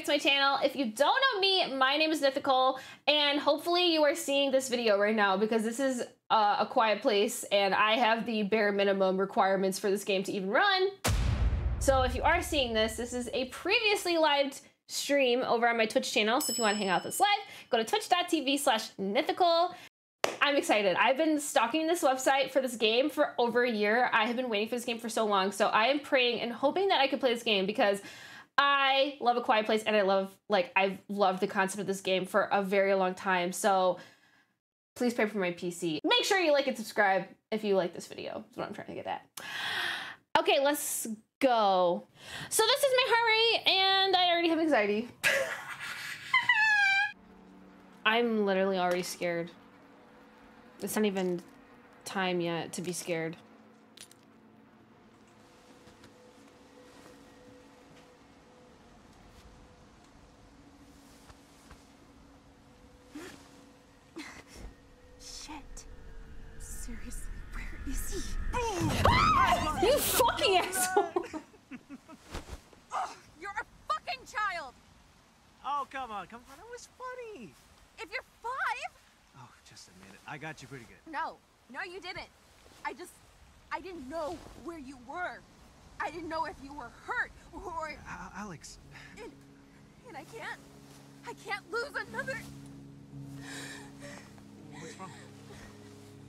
back to my channel. If you don't know me, my name is Nythical, and hopefully you are seeing this video right now because this is uh, a quiet place and I have the bare minimum requirements for this game to even run. So if you are seeing this, this is a previously live stream over on my Twitch channel. So if you want to hang out with us live, go to twitch.tv slash Nythical. I'm excited. I've been stalking this website for this game for over a year. I have been waiting for this game for so long. So I am praying and hoping that I could play this game because I love A Quiet Place and I love, like, I've loved the concept of this game for a very long time. So please pray for my PC. Make sure you like and subscribe if you like this video. That's what I'm trying to get at. Okay, let's go. So this is my heart rate and I already have anxiety. I'm literally already scared. It's not even time yet to be scared. Shit. Seriously, where is he? you fucking asshole! You're a fucking child! Oh, come on, come on. That was funny. If you're five? Oh, just a minute. I got you pretty good. No, no, you didn't. I just, I didn't know where you were. I didn't know if you were hurt or, A- Alex, and, and I can't, I can't lose another. what's wrong?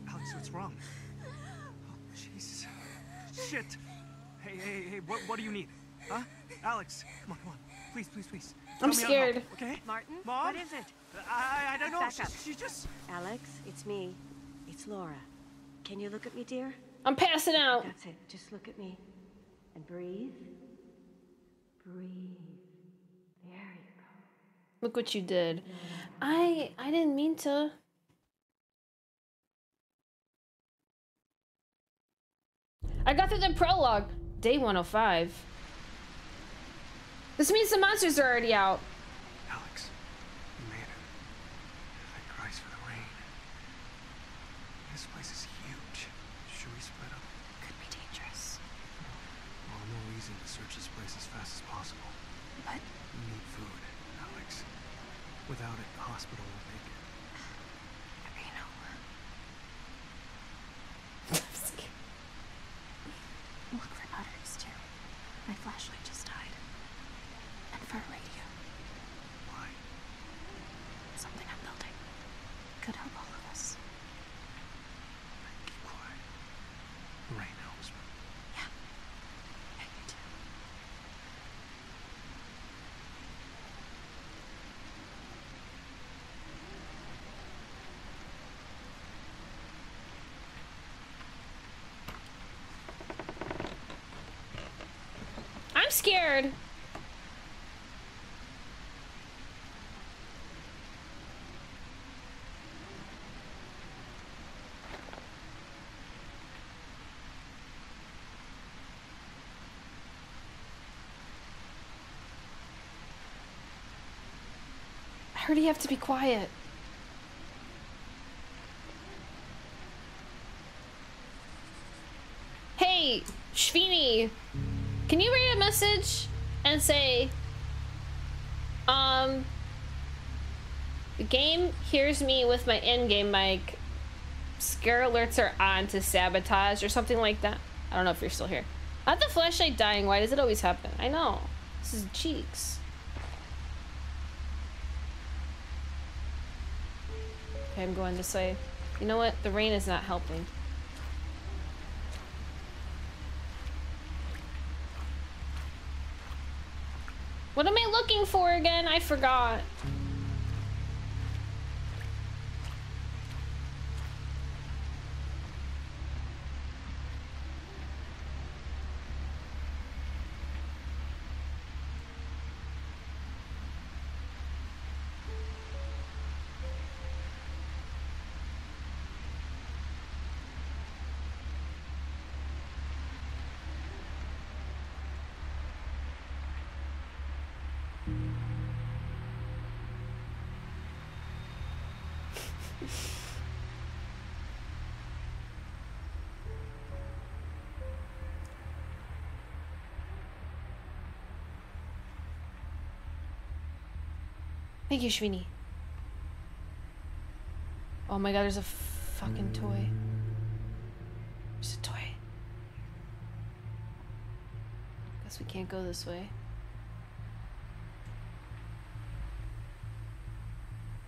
Alex, what's wrong? Oh, Jesus. Shit. Hey, hey, hey, what, what do you need? Huh? Alex, come on, come on. Please, please, please. Tell I'm me how to scared. help, Okay? Martin, Mom? what is it? I, I don't know. Back She, up. she just... Alex, it's me. It's Laura. Can you look at me, dear? I'm passing out. That's it. Just look at me. And breathe. Breathe. There you go. Look what you did. I I didn't mean to. I got through the prologue. Day 105. This means the monsters are already out. Alex, you made it. Thank Christ for the rain. This place is huge. Should we split up? Could be dangerous. Well, no reason to search this place as fast as possible. But We need food, Alex. Without it, the hospital won't make it. I know. Look for others too. My flashlight just died. And for a radio. Why? Something I'm building. Could help all of us. Keep quiet. The rain helps me. Yeah. Yeah, you too. I'm scared. I heard you have to be quiet. Hey, Shvini, can you read message and say, um, the game hears me with my in-game mic. Scare alerts are on to sabotage or something like that. I don't know if you're still here. Not the flashlight dying. Why does it always happen? I know. This is cheeks. Okay, I'm going this way. You know what? The rain is not helping. What am I looking for again? I forgot. Thank you, Shvini. Oh my god, there's a fucking toy. There's a toy. Guess we can't go this way.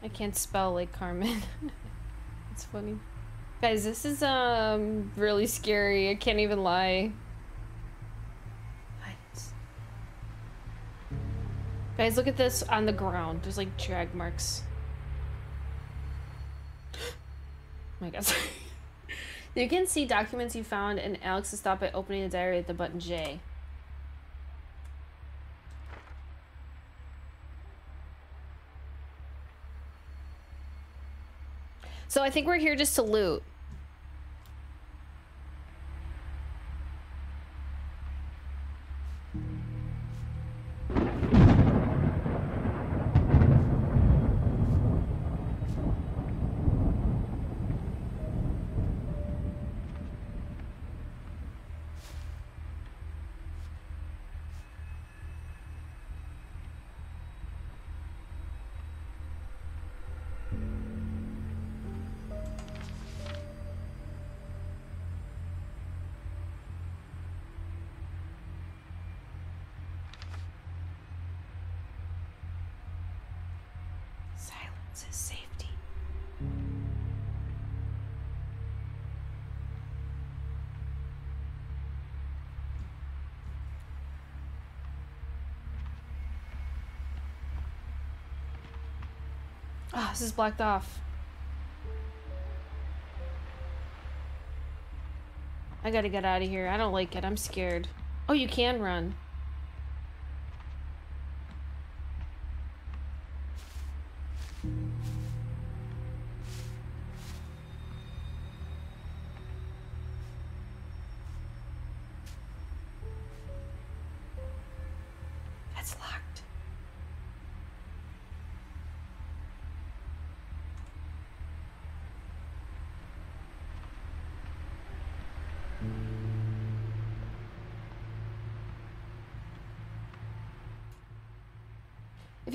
I can't spell like Carmen. it's funny. Guys, this is um really scary. I can't even lie. Guys, look at this on the ground. There's like drag marks. oh my god. you can see documents you found and Alex to stop by opening the diary at the button J. So I think we're here just to loot. Ah, this is blacked off. I gotta get out of here. I don't like it. I'm scared. Oh, you can run.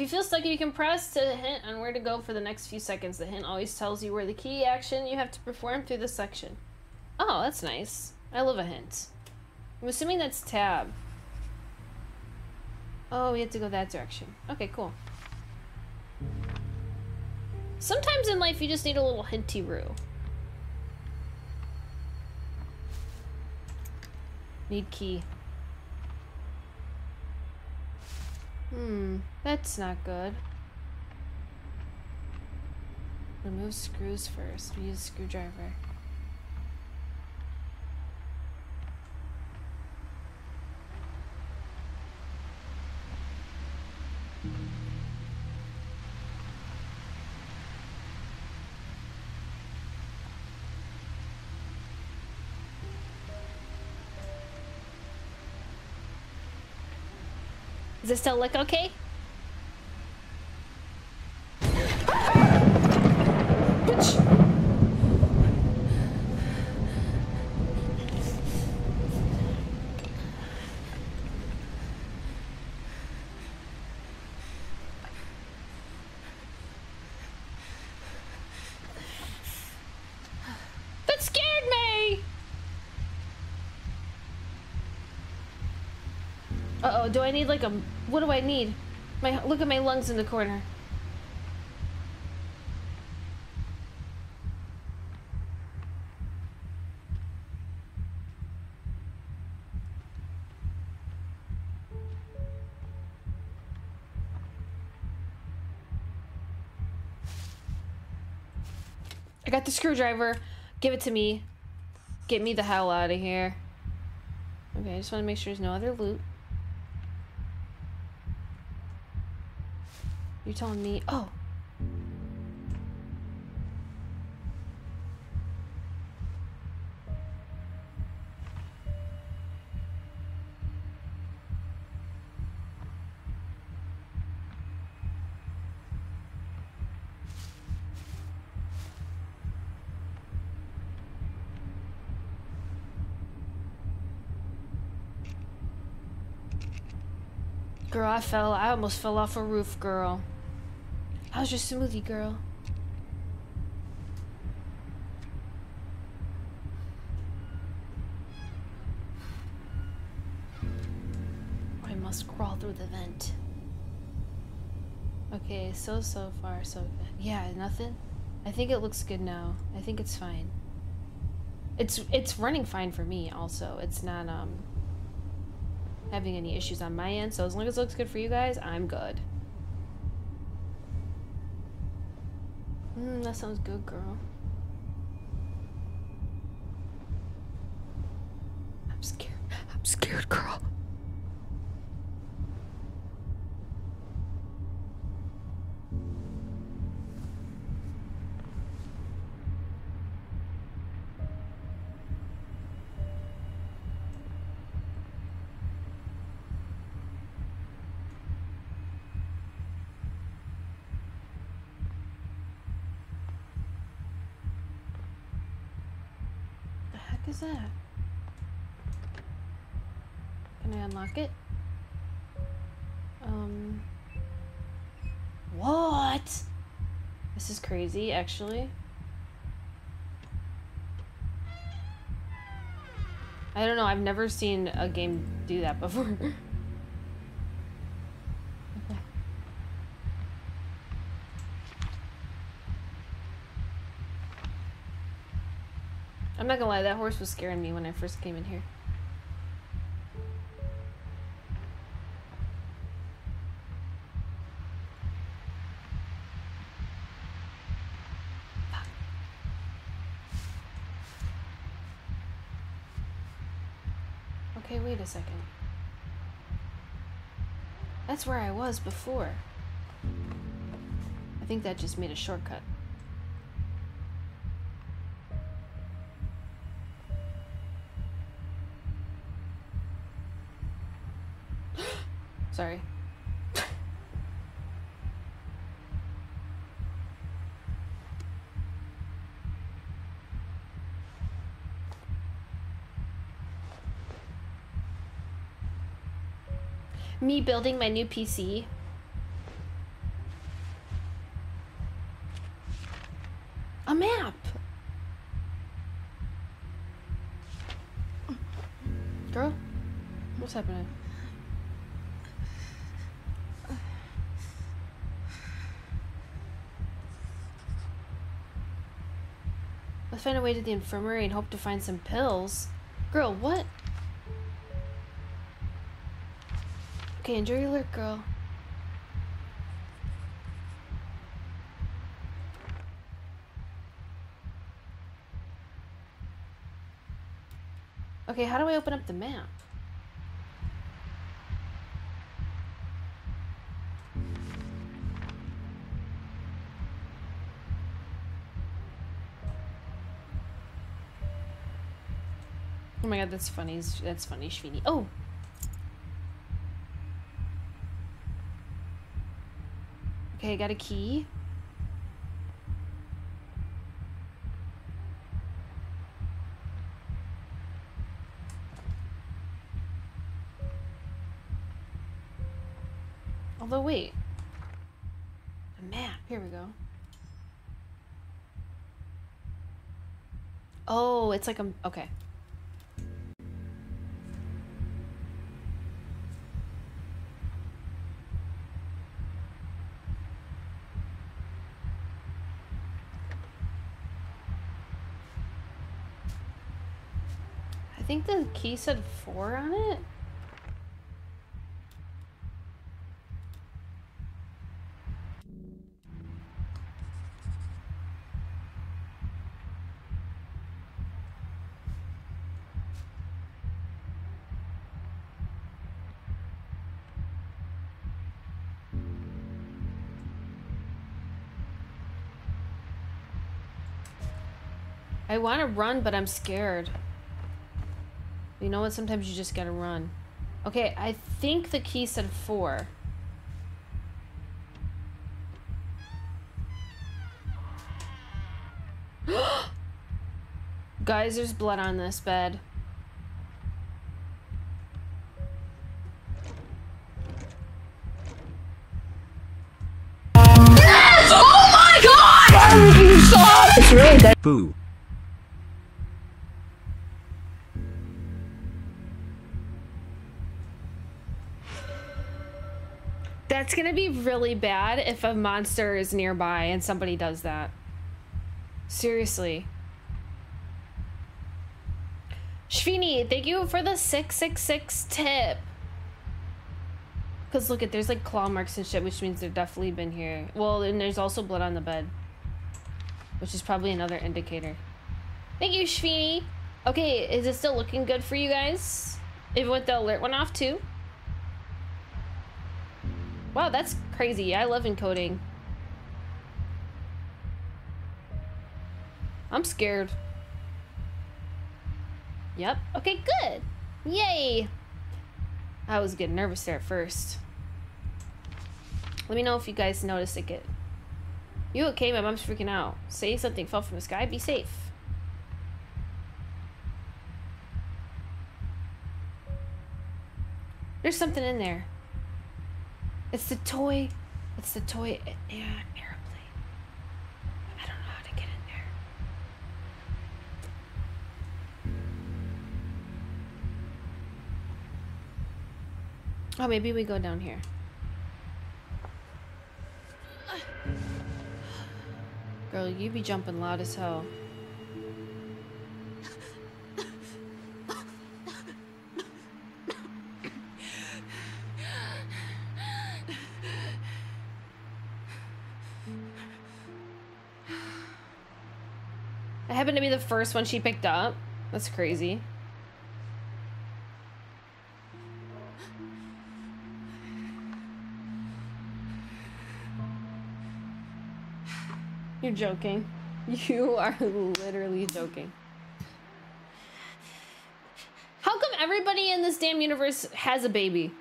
You feel stuck, you can press to hint on where to go for the next few seconds. The hint always tells you where the key action you have to perform through this section. Oh, that's nice. I love a hint. I'm assuming that's tab. Oh, we have to go that direction. Okay, cool. Sometimes in life you just need a little hinty-roo. Need key. Hmm, that's not good. Remove screws first. Use screwdriver. Does it still look okay? Bitch. That scared me! Do I need like a. What do I need? My Look at my lungs in the corner. I got the screwdriver. Give it to me. Get me the hell out of here. Okay, I just want to make sure there's no other loot. You're telling me, oh. Girl, I fell. I almost fell off a roof, girl. How's your smoothie, girl? I must crawl through the vent. Okay, so so far so good. Yeah, nothing. I think it looks good now. I think it's fine. It's it's running fine for me also. It's not um having any issues on my end. So as long as it looks good for you guys, I'm good. Mm, that sounds good, girl. Crazy, actually. I don't know, I've never seen a game do that before. I'm not gonna lie, that horse was scaring me when I first came in here. That's where I was before. I think that just made a shortcut. Me building my new PC. A map. Girl, what's happening? Let's find a way to the infirmary and hope to find some pills. Girl, what? Okay, enjoy your lurk, girl. Okay, how do I open up the map? Oh my god, that's funny. That's funny, Shvini. Oh! Okay, got a key. Although, wait. A map. Here we go. Oh, it's like a... Okay. Key said four on it. I want to run, but I'm scared. You know what? Sometimes you just gotta run. Okay, I think the key said four. Guys, there's blood on this bed. Oh yes! It's really good. Boo. Be really bad if a monster is nearby and somebody does that. Seriously. Shvini, thank you for the 666 tip. Because look at, there's like claw marks and shit, which means they've definitely been here. Well, and there's also blood on the bed. Which is probably another indicator. Thank you, Shvini. Okay, is it still looking good for you guys? Even with the alert went off too? Wow, that's crazy. I love encoding. I'm scared. Yep. Okay, good. Yay. I was getting nervous there at first. Let me know if you guys notice it get. You okay? My mom's freaking out. Say something fell from the sky. Be safe. There's something in there. It's the toy. It's the toy yeah, airplane. I don't know how to get in there. Oh, maybe we go down here. Girl, you be jumping loud as hell. Happened to be the first one she picked up. That's crazy. You're joking. You are literally joking. How come everybody in this damn universe has a baby?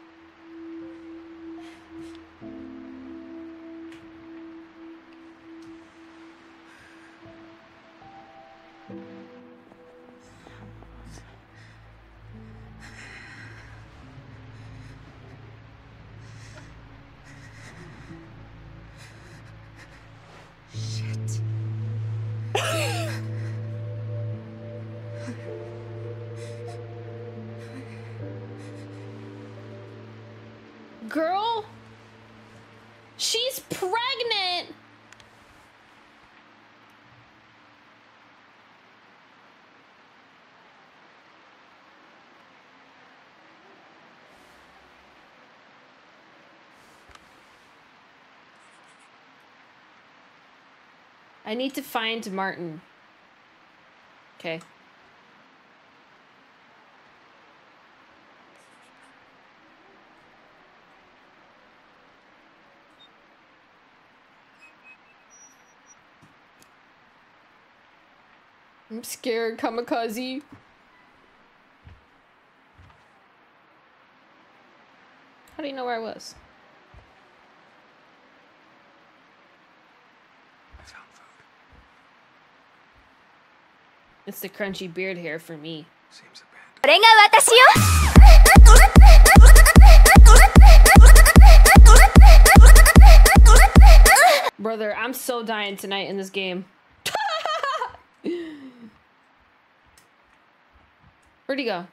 I need to find Martin. Okay. I'm scared, kamikaze. How do you know where I was? I found food. It's the crunchy beard hair for me. Seems a. Brother, I'm so dying tonight in this game. Where'd he go?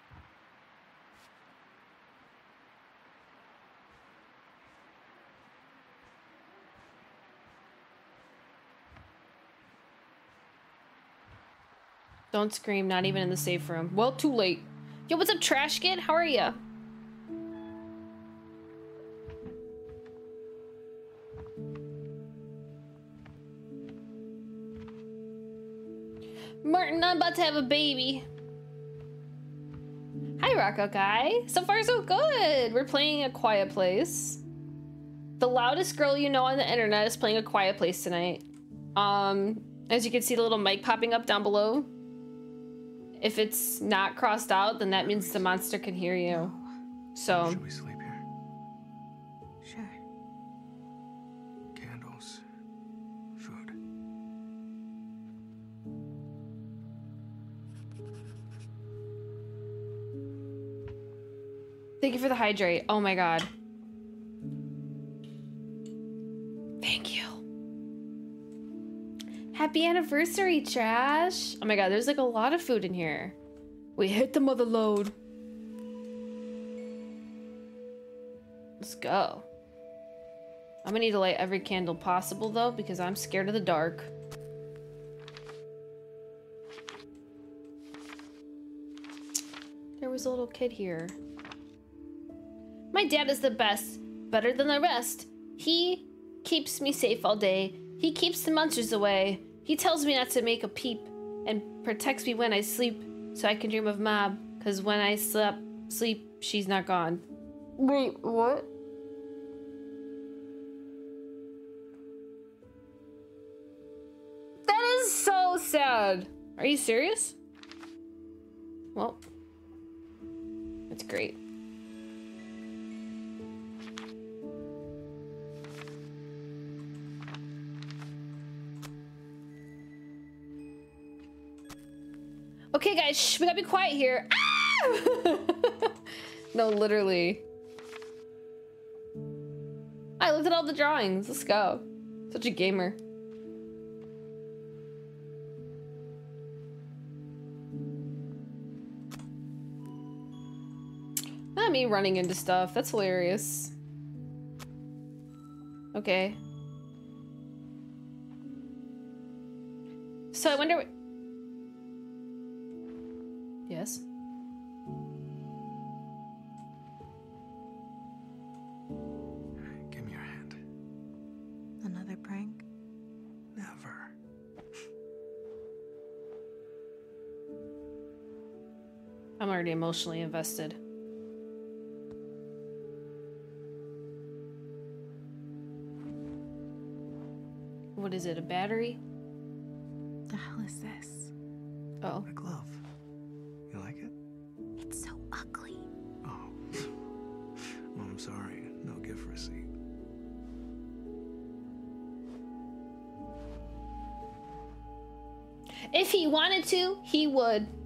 Don't scream, not even in the safe room. Well, too late. Yo, what's up, Trash Kid? How are ya? Martin, I'm about to have a baby. Hi, Rocco Guy. So far, so good. We're playing A Quiet Place. The loudest girl you know on the internet is playing A Quiet Place tonight. Um, as you can see the little mic popping up down below. If it's not crossed out, then that means the monster can hear you. So, Should we sleep here? Sure. Candles. Food. thank you for the hydrate. Oh my god. Happy anniversary, trash. Oh my god, there's like a lot of food in here. We hit the mother load. Let's go. I'm gonna need to light every candle possible though because I'm scared of the dark. There was a little kid here. My dad is the best, better than the rest. He keeps me safe all day. He keeps the monsters away. He tells me not to make a peep and protects me when I sleep so I can dream of Mob. Cause when I sleep, sleep, she's not gone. Wait, what? That is so sad. Are you serious? Well, that's great. Okay, guys, shh, we gotta be quiet here. Ah! no, literally. I looked at all the drawings. Let's go. Such a gamer. Not me running into stuff. That's hilarious. Okay. So I wonder what... Yes? Give me your hand. Another prank? Never. I'm already emotionally invested. What is it, a battery? The hell is this? Oh. A glove. You like it? It's so ugly. Oh. well, I'm sorry. No gift receipt. If he wanted to, he would.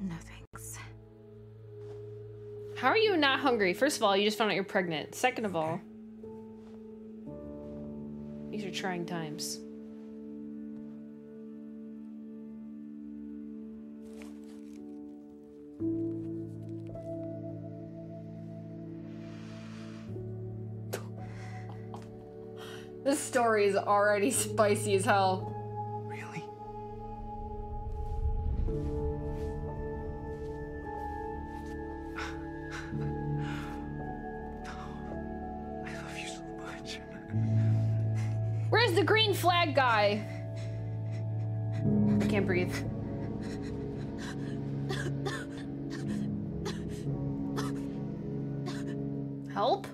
No thanks. How are you not hungry? First of all, you just found out you're pregnant. Second of all, these are trying times. Story is already spicy as hell. Really? no. I love you so much. Where's the green flag guy? I can't breathe. Help?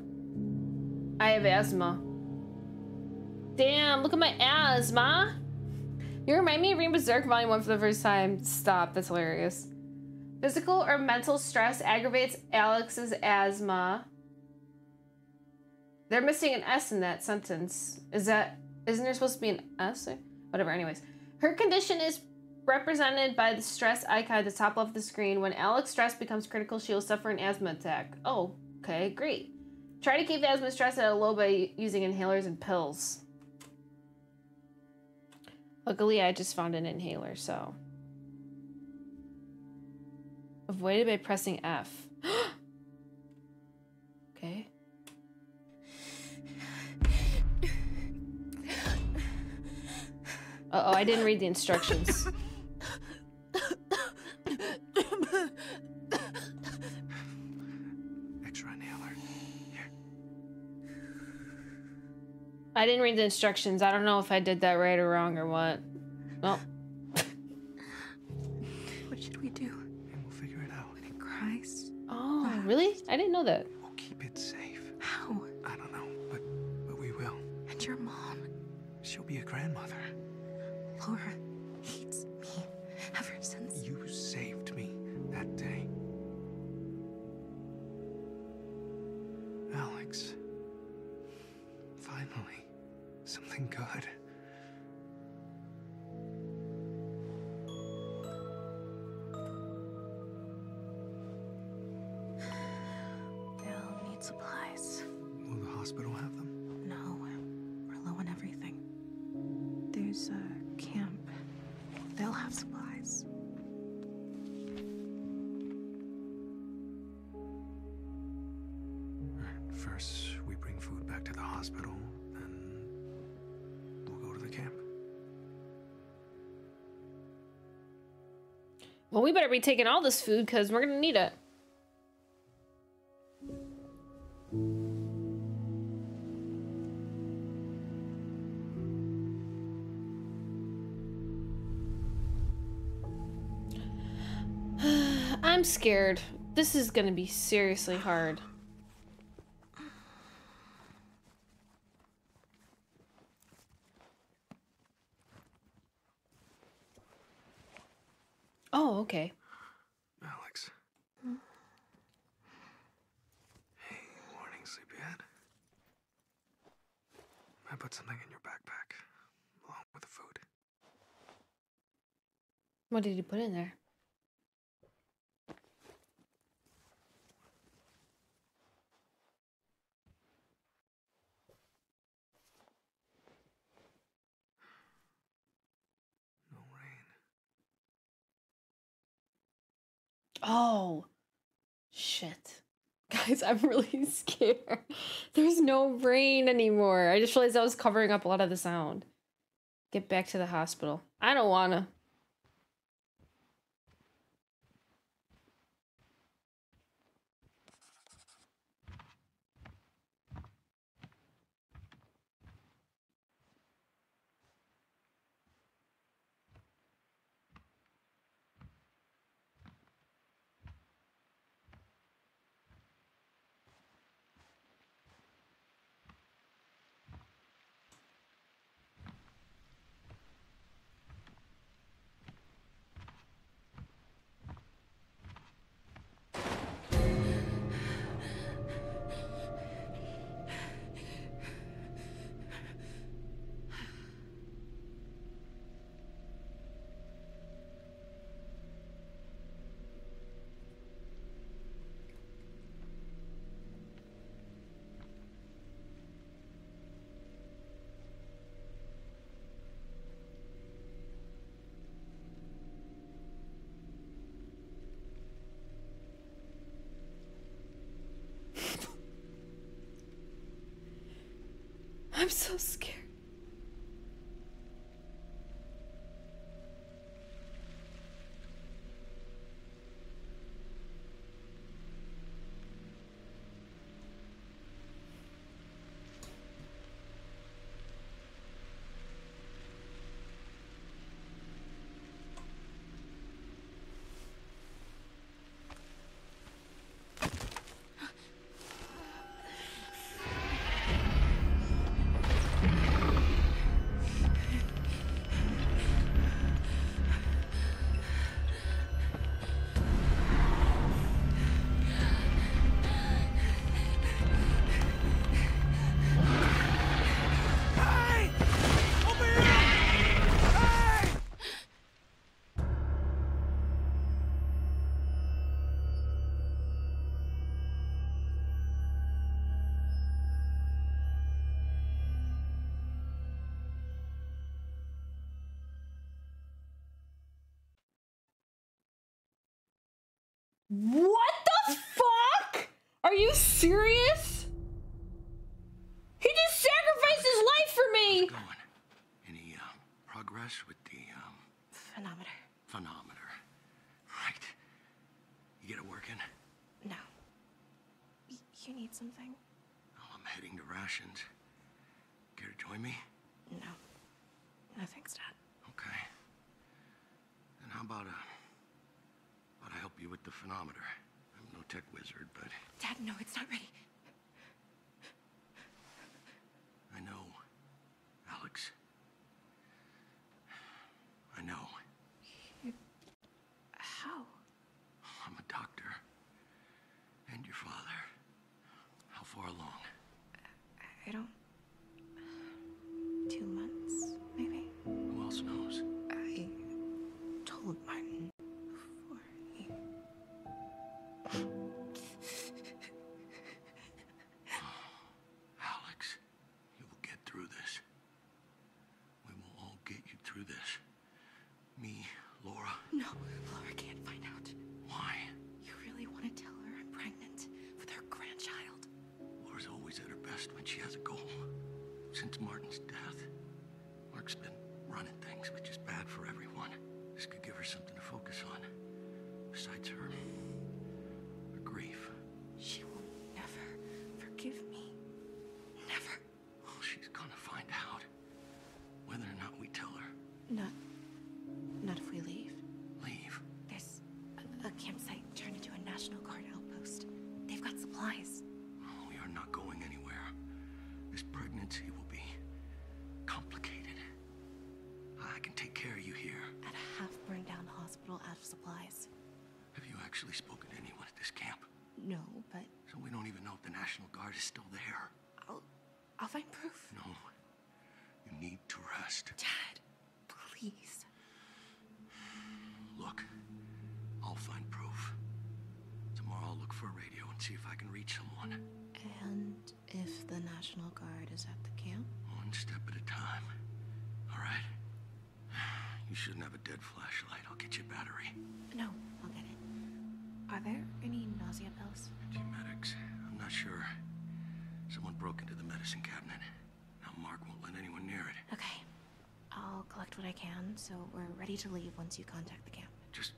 I have asthma. Damn, look at my asthma. You remind me of Reading Berserk Volume 1 for the first time. Stop, that's hilarious. Physical or mental stress aggravates Alex's asthma. They're missing an S in that sentence. Is that isn't there supposed to be an S? Whatever, anyways. Her condition is represented by the stress icon at the top left of the screen. When Alex's stress becomes critical, she will suffer an asthma attack. Oh, okay, great. Try to keep the asthma stress at a low by using inhalers and pills. Luckily, I just found an inhaler, so. Avoid it by pressing F. okay. Uh oh, I didn't read the instructions. I didn't read the instructions. I don't know if I did that right or wrong or what. Well, What should we do? And we'll figure it out. When it cries? oh, really? I didn't know that. We'll keep it safe. How? I don't know, but but we will. And your mom? She'll be a grandmother. Something good. Better be taking all this food because we're gonna need it. I'm scared. This is gonna be seriously hard. Oh, okay. Alex. Hey, morning, sleepyhead. I put something in your backpack, along with the food. What did you put in there? No rain. Oh, shit. Guys, I'm really scared. There's no rain anymore. I just realized I was covering up a lot of the sound. Get back to the hospital. I don't wanna. I'm so scared. What the fuck? Are you serious? He just sacrificed his life for me. going? Any uh, progress with the um, Phenometer. phonometer? Right. You get it working? No. Y- you need something? Oh, I'm heading to rations. Care to join me? No. No thanks, Dad. Okay. Then how about uh, about I help I'm no tech wizard, but Dad, no, it's not ready. Since Martin's death, Mark's been running things, which is bad for everyone. This could give her something to focus on. Besides her, her grief. I'll find proof. No. You need to rest. Dad, please. Look, I'll find proof. Tomorrow I'll look for a radio and see if I can reach someone. And if the National Guard is at the camp? One step at a time. All right? You shouldn't have a dead flashlight. I'll get you a battery. No, I'll get it. Are there any nausea pills? G-Medics. I'm not sure. Someone broke into the medicine cabinet. Now Mark won't let anyone near it. Okay. I'll collect what I can, so we're ready to leave once you contact the camp. Just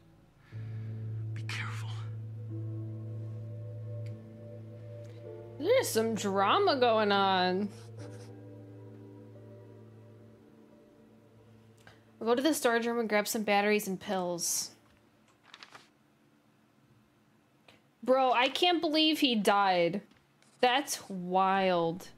be careful. There's some drama going on. We'll go to the storage room and grab some batteries and pills. Bro, I can't believe he died. That's wild.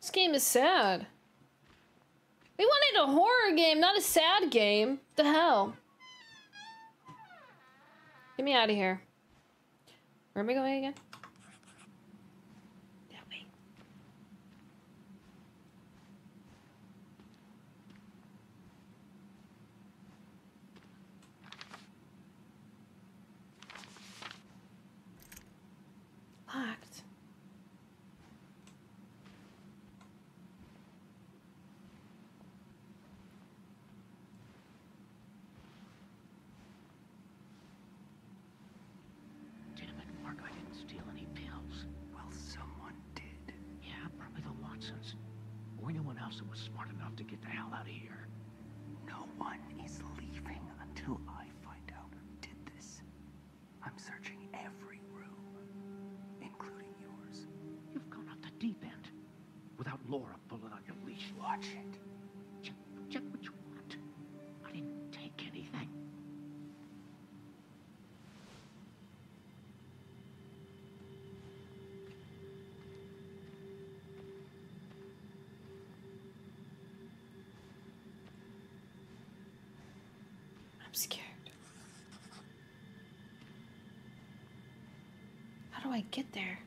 This game is sad. We wanted a horror game, not a sad game. The hell? Get me out of here. Where am I going again? That way. Locked. Damn it, Mark, I didn't steal any pills. Well, someone did. Yeah, probably the Watsons. Or anyone else that was smart enough to get the hell out of here. No one is leaving until I find out who did this. I'm searching every room, including yours. You've gone off the deep end. Without Laura pulling on your leash. Watch it. Check, check what you want. I didn't take anything. I'm scared. How do I get there?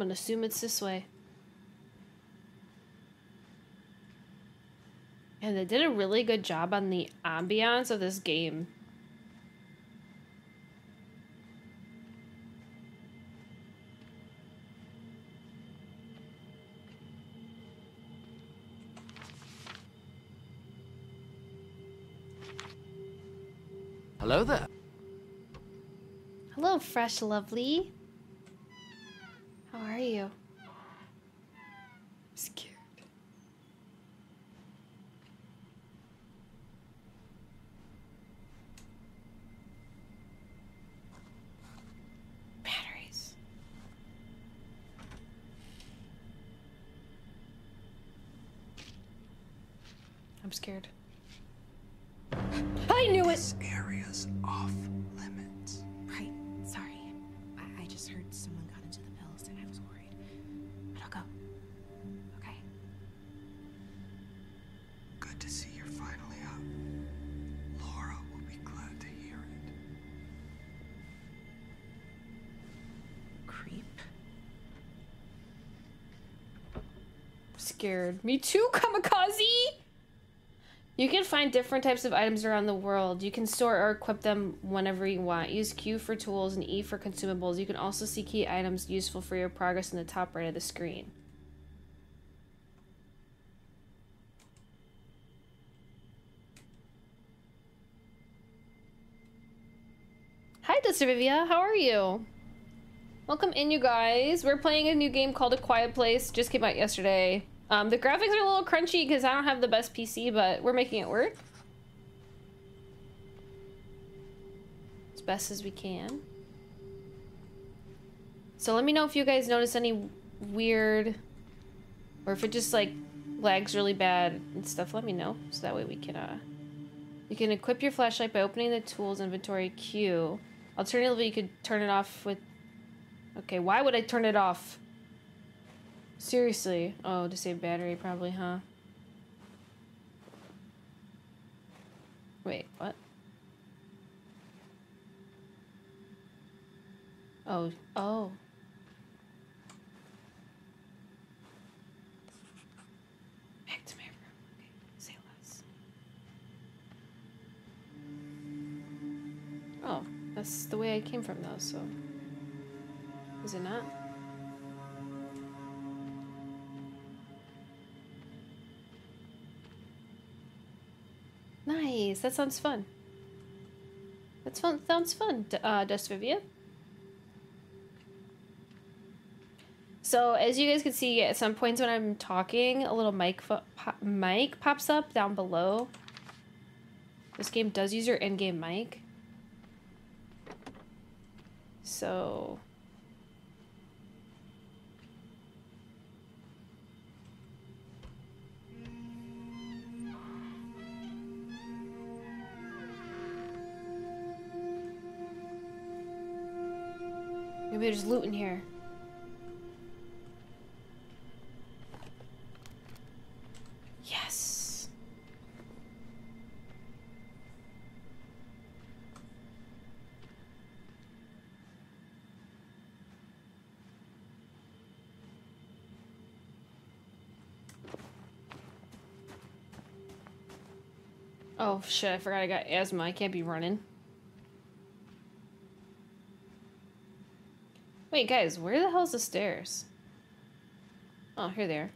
I'm gonna assume it's this way. And they did a really good job on the ambiance of this game. Hello there. Hello, fresh lovely. Scared. Me too, kamikaze! You can find different types of items around the world. You can store or equip them whenever you want. Use Q for tools and E for consumables. You can also see key items useful for your progress in the top right of the screen. Hi, Vivia. How are you? Welcome in, you guys. We're playing a new game called A Quiet Place. Just came out yesterday. Um, the graphics are a little crunchy because I don't have the best PC, but we're making it work. As best as we can. So let me know if you guys notice any weird... Or if it just, like, lags really bad and stuff, let me know. So that way we can, uh... You can equip your flashlight by opening the tools inventory queue. Alternatively, you could turn it off with... Okay, why would I turn it off? Seriously. Oh, to save battery probably, huh? Wait, what? Oh, oh. Back to my room. Okay, say less. Oh, that's the way I came from though, so. Is it not? Nice. That sounds fun. That fun. Sounds fun. Uh, Dust Vivia. So as you guys can see, at some points when I'm talking, a little mic mic pops up down below. This game does use your in-game mic. So Maybe there's loot in here. Yes. Oh shit, I forgot I got asthma. I can't be running. Wait, guys, where the hell's the stairs? Oh, here they are.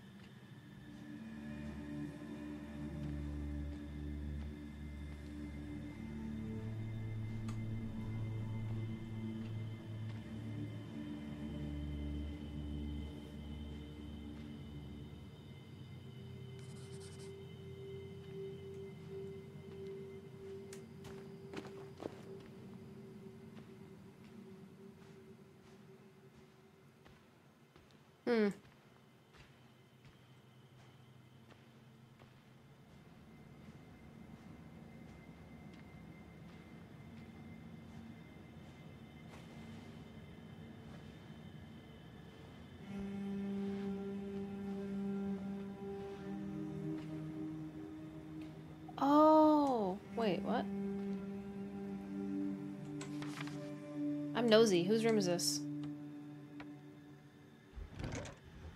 Nosy. Whose room is this?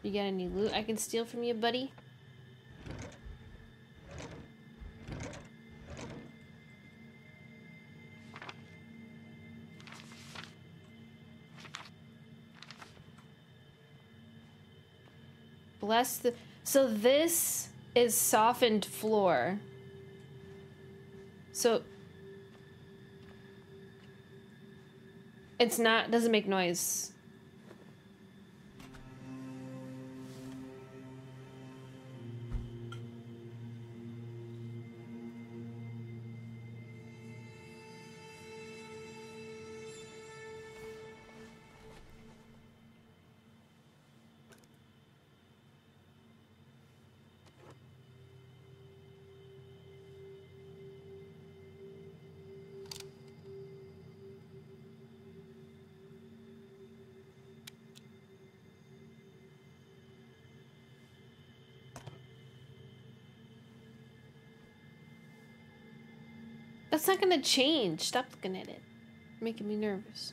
You got any loot I can steal from you, buddy? Bless the... So this is softened floor. So... It's not... doesn't make noise. Not gonna change. Stop looking at it. You're making me nervous.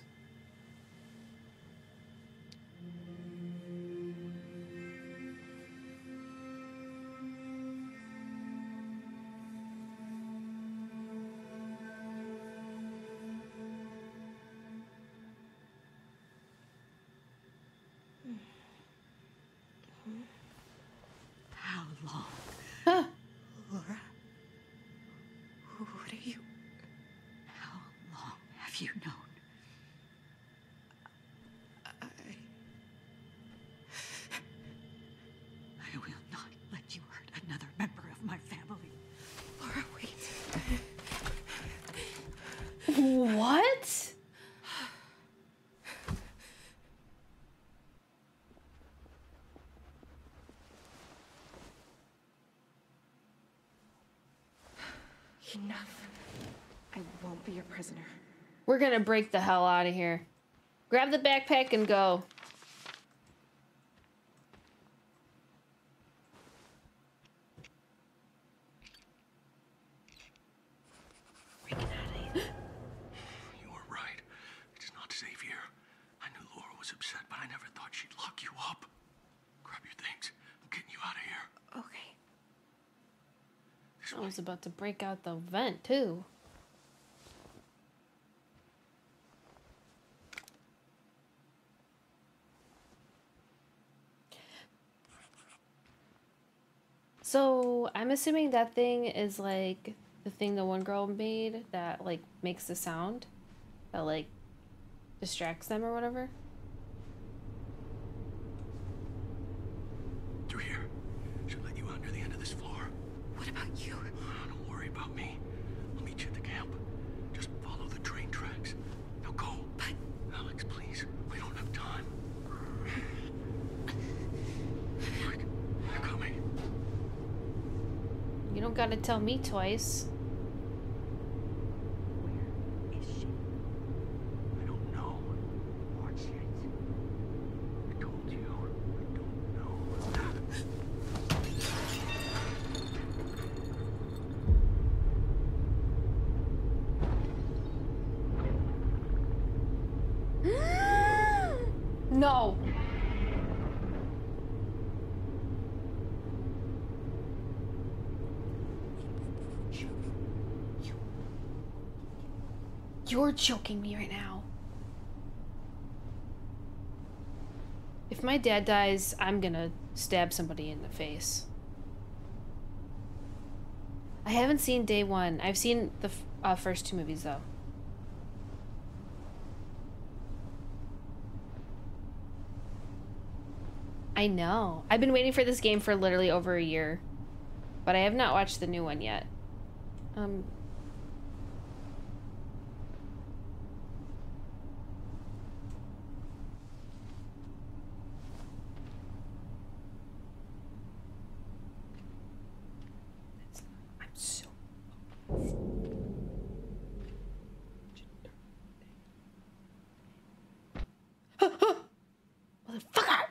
We're gonna break the hell out of here. Grab the backpack and go. You were right. It's not safe here. I knew Laura was upset, but I never thought she'd lock you up. Grab your things. I'm getting you out of here. Okay. I was about to break out the vent too. So I'm assuming that thing is like the thing the one girl made that like makes the sound that like distracts them or whatever. Through here. Should let you out near the end of this floor. What about you? Don't worry about me. I'll meet you at the camp. Just follow the train tracks. Now go. But Alex, please. We don't have time. Quick. They're coming. You don't gotta tell me twice. where is she? I don't know. Watch it. I told you. I don't know. No. You're joking me right now. If my dad dies, I'm gonna stab somebody in the face. I haven't seen day one. I've seen the uh, first two movies though. I know. I've been waiting for this game for literally over a year, but I have not watched the new one yet. Um. I'm so. Motherfucker!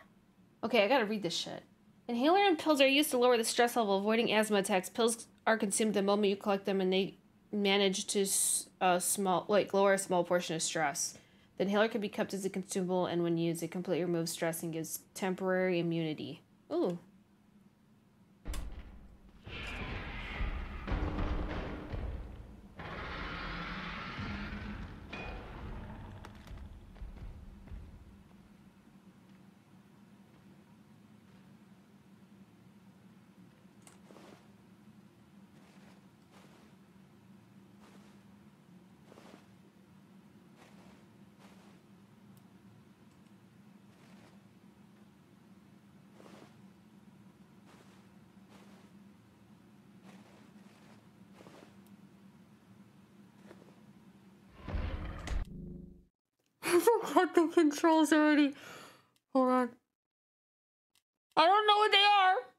Okay, I gotta read this shit. Inhaler and pills are used to lower the stress level, avoiding asthma attacks. Pills are consumed the moment you collect them, and they manage to s- uh, small like lower a small portion of stress. The inhaler can be kept as a consumable, and when used, it completely removes stress and gives temporary immunity. Ooh. I forgot the controls already. Hold on. I don't know what they are.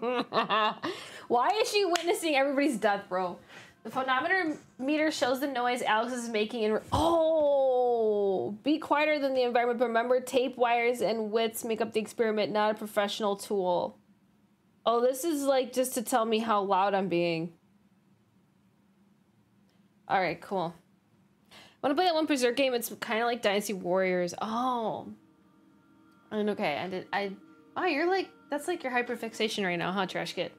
Why is she witnessing everybody's death, bro? The phonometer meter shows the noise Alex is making in. Oh! Be quieter than the environment, but remember tape wires and wits make up the experiment, not a professional tool. Oh, this is like just to tell me how loud I'm being. Alright, cool. Want to play that one Berserk game? It's kind of like Dynasty Warriors. Oh. And okay, I did. I. Oh, you're like. That's like your hyperfixation right now, huh, Trash Kit?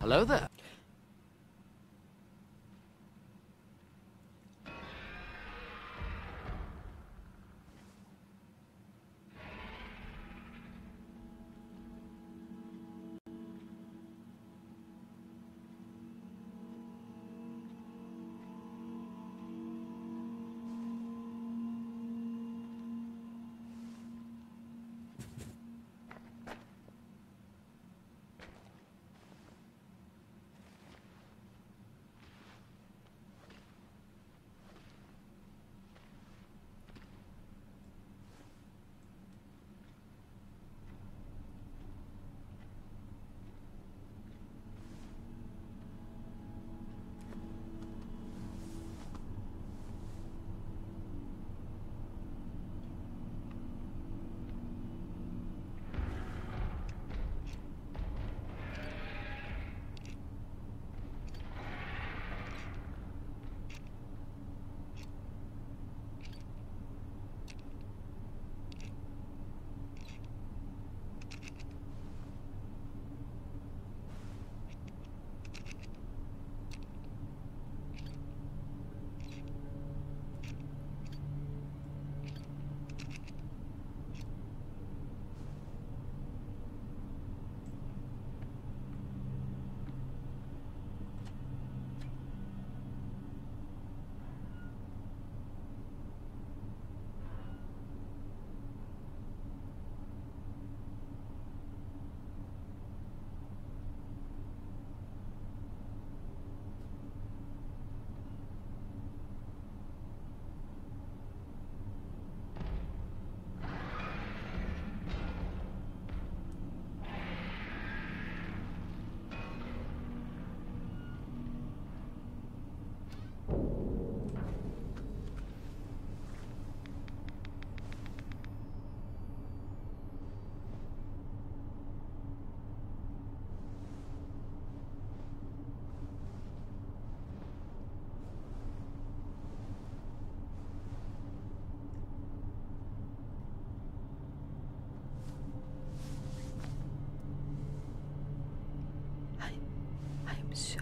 Hello there. Приготовимся.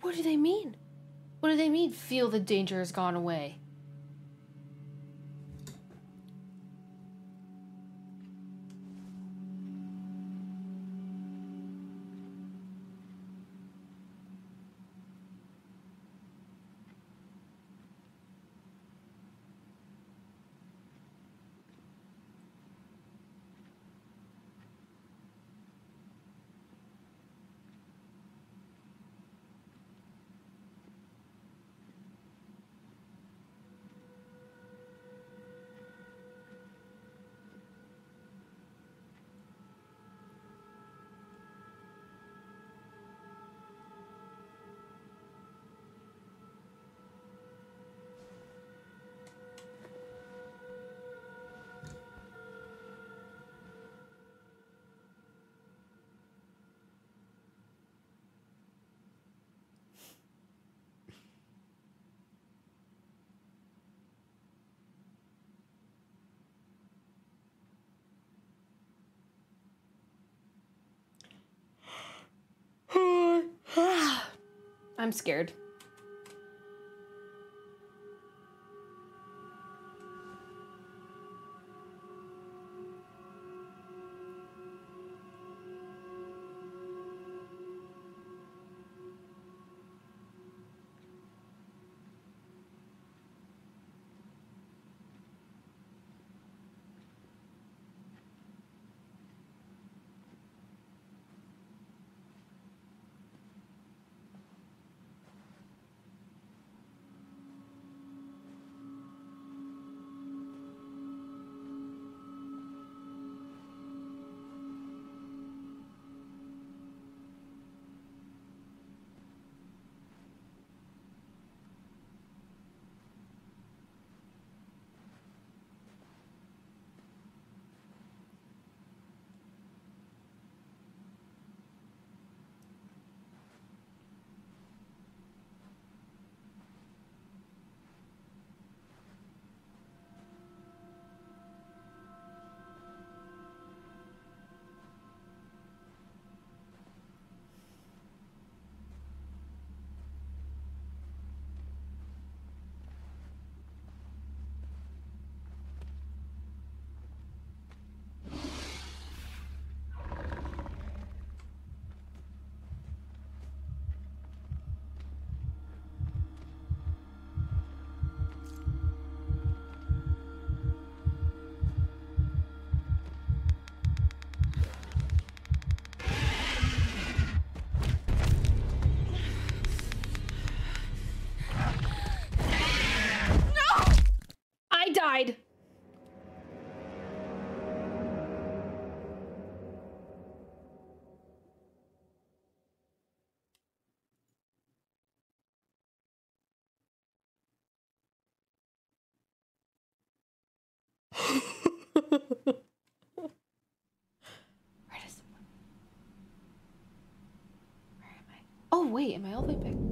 What do they mean? What do they mean, feel the danger has gone away? I'm scared. Where does Where am I? Oh wait, am I all the way back?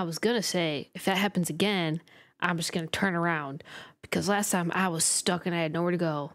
I was gonna say, if that happens again, I'm just gonna turn around because last time I was stuck and I had nowhere to go.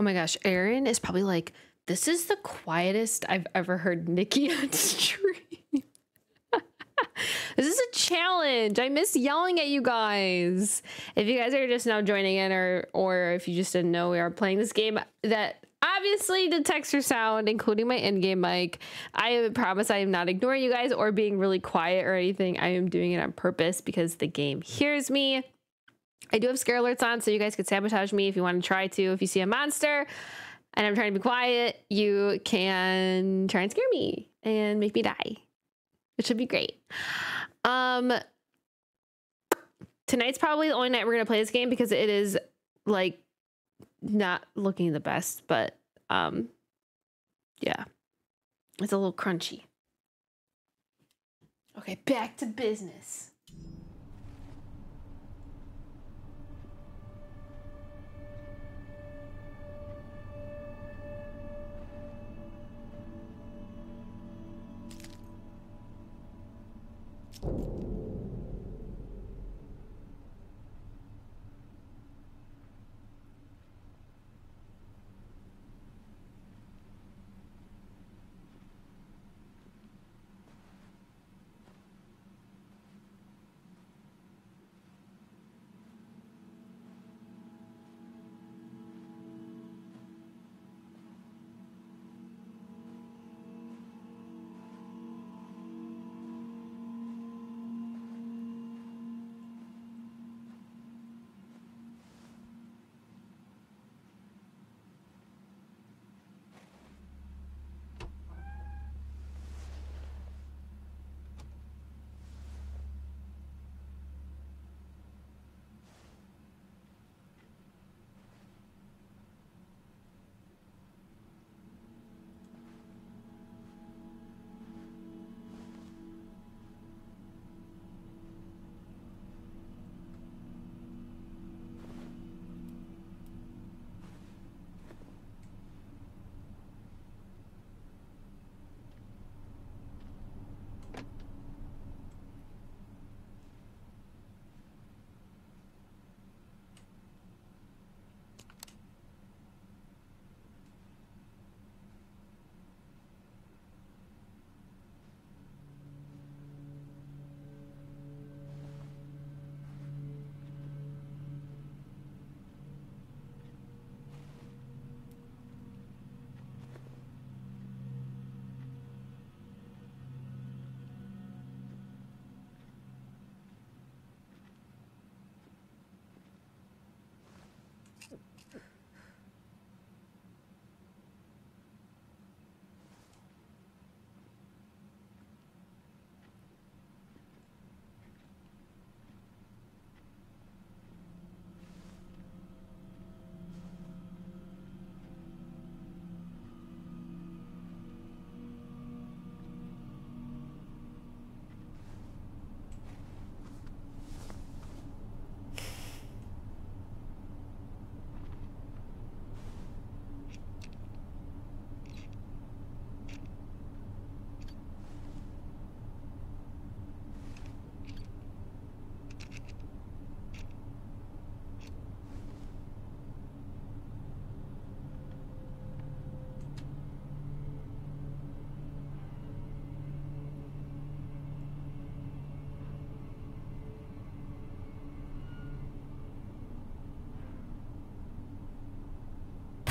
Oh my gosh, Aaron is probably like, This is the quietest I've ever heard Nikki on stream. this is a challenge. I miss yelling at you guys. If you guys are just now joining in, or or if you just didn't know, we are playing this game that obviously detects your sound, including my in-game mic. I promise I am not ignoring you guys or being really quiet or anything. I am doing it on purpose because the game hears me. I do have scare alerts on, so you guys could sabotage me if you want to try to. If you see a monster and I'm trying to be quiet, you can try and scare me and make me die. It should be great. Um tonight's probably the only night we're gonna play this game because it is like not looking the best, but um yeah. It's a little crunchy. Okay, back to business.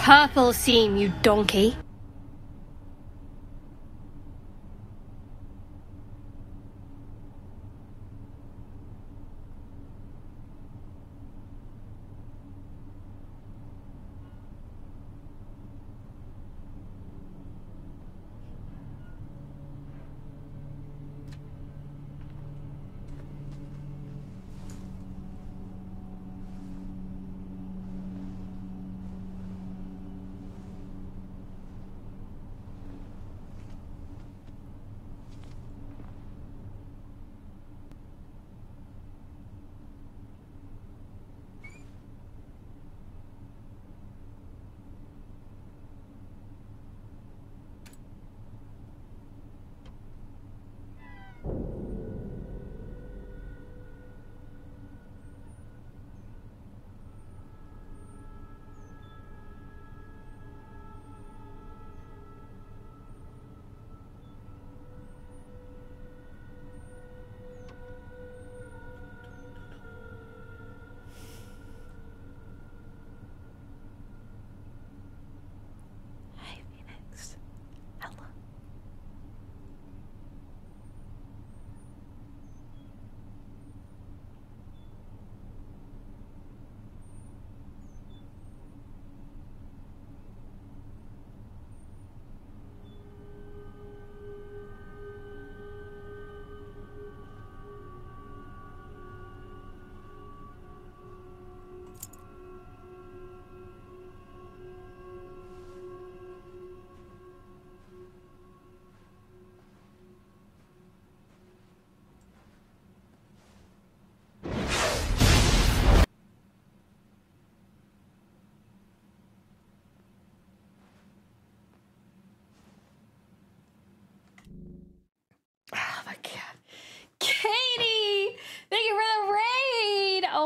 Purple seam, you donkey.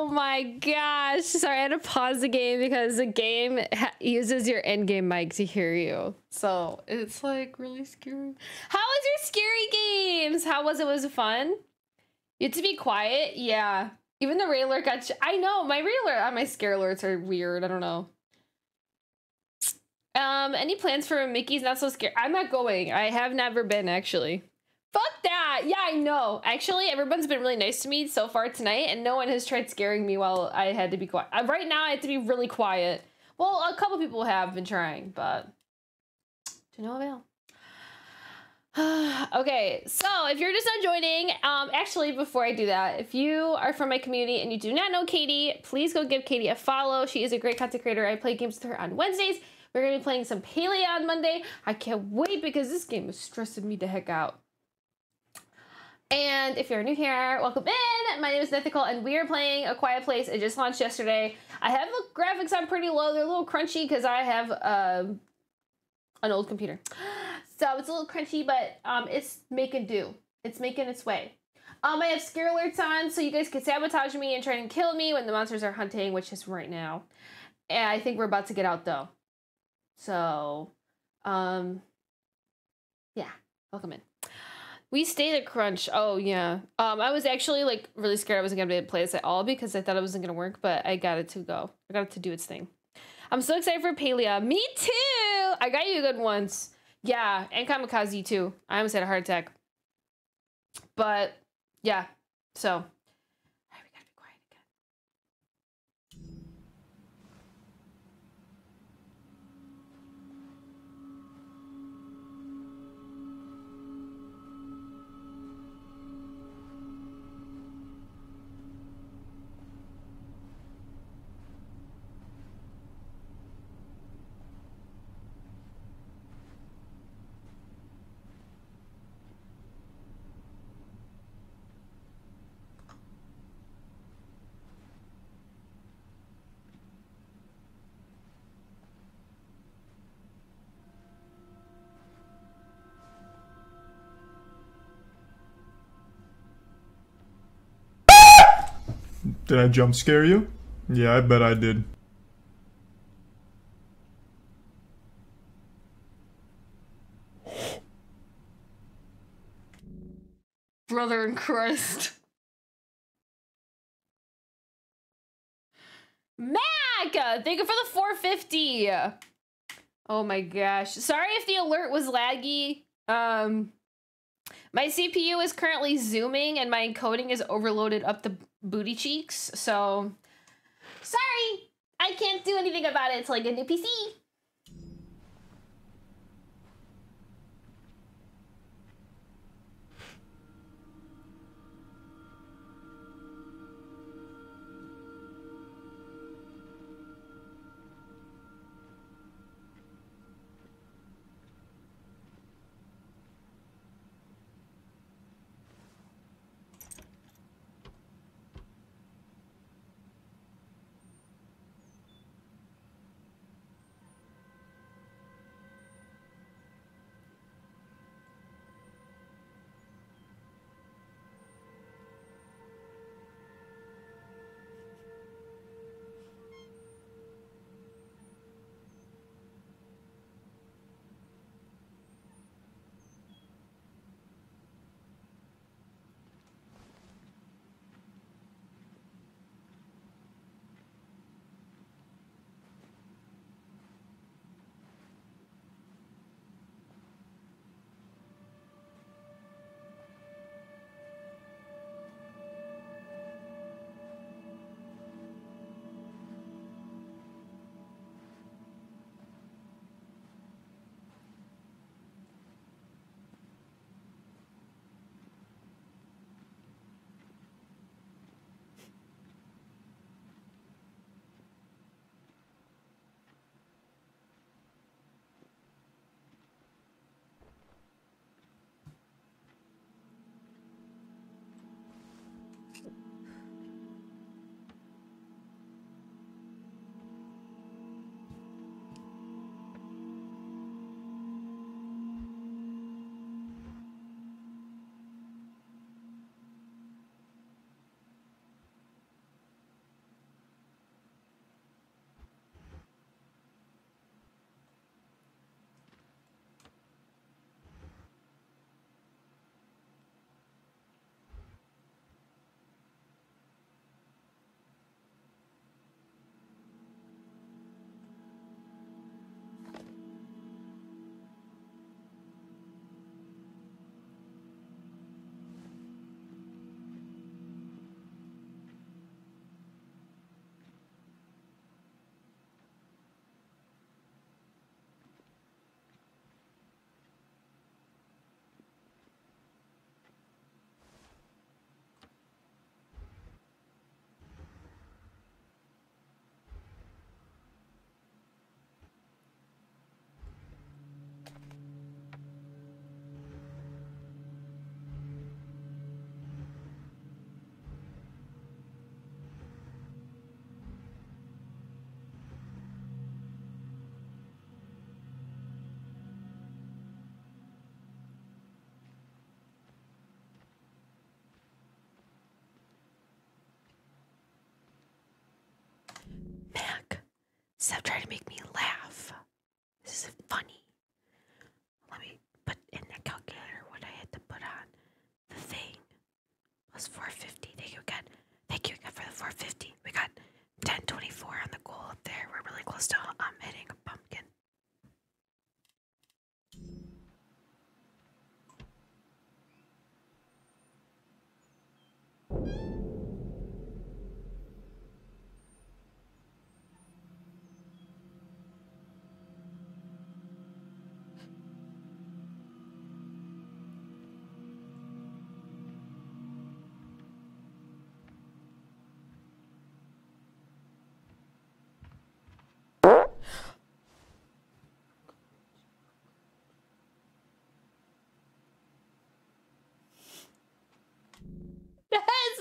My gosh. Sorry, I had to pause the game because the game uses your in-game mic to hear you. So it's like really scary. How was your scary games? How was it? Was it fun? You had to be quiet? Yeah. Even the rail alert got. I know, my rail alert on my scare alerts are weird. I don't know. Um, any plans for Mickey's Not So Scary? I'm not going. I have never been actually. Fuck that. Yeah, I know. Actually, everyone's been really nice to me so far tonight, and no one has tried scaring me while I had to be quiet. Uh, right now, I have to be really quiet. Well, a couple people have been trying, but to no avail. okay, so if you're just not joining, um, actually, before I do that, if you are from my community and you do not know Katie, please go give Katie a follow. She is a great content creator. I play games with her on Wednesdays. We're gonna be playing some Palia on Monday. I can't wait because this game is stressing me the heck out. And if you're new here, welcome in. My name is Nythical, and we are playing A Quiet Place. It just launched yesterday. I have the graphics on pretty low. They're a little crunchy because I have um, an old computer. So it's a little crunchy, but um, it's making do. It's making its way. Um, I have scare alerts on, so you guys can sabotage me and try and kill me when the monsters are hunting, which is right now. And I think we're about to get out though. So, um, yeah, welcome in. We stayed at Crunch. Oh yeah. Um, I was actually like really scared I wasn't gonna be able to play this at all because I thought it wasn't gonna work, but I got it to go. I got it to do its thing. I'm so excited for Palia. Me too. I got you good once. Yeah, and Kamikaze too. I almost had a heart attack. But yeah, so Did I jump scare you? Yeah, I bet I did. brother in Christ. Mac, thank you for the 450. Oh my gosh. Sorry if the alert was laggy. Um my CPU is currently zooming and my encoding is overloaded up the booty cheeks. So sorry. I can't do anything about it. It's like a new PC. Stop trying to make me laugh.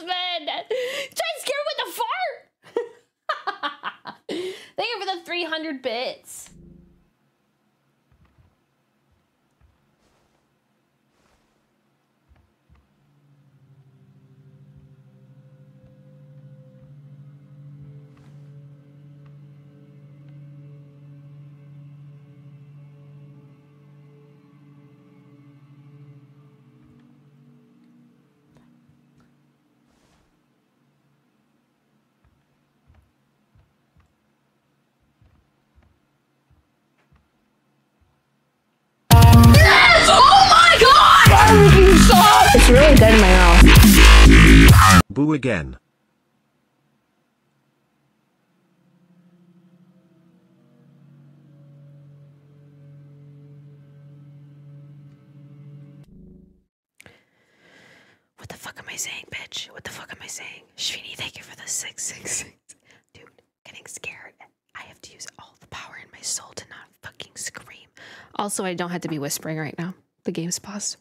Desmond! Try to scare him with the fart! Thank you for the 300 bits. Again. What the fuck am I saying, bitch? What the fuck am I saying? Shrini, thank you for the 666. Dude, getting scared. I have to use all the power in my soul to not fucking scream. Also, I don't have to be whispering right now. The game's paused.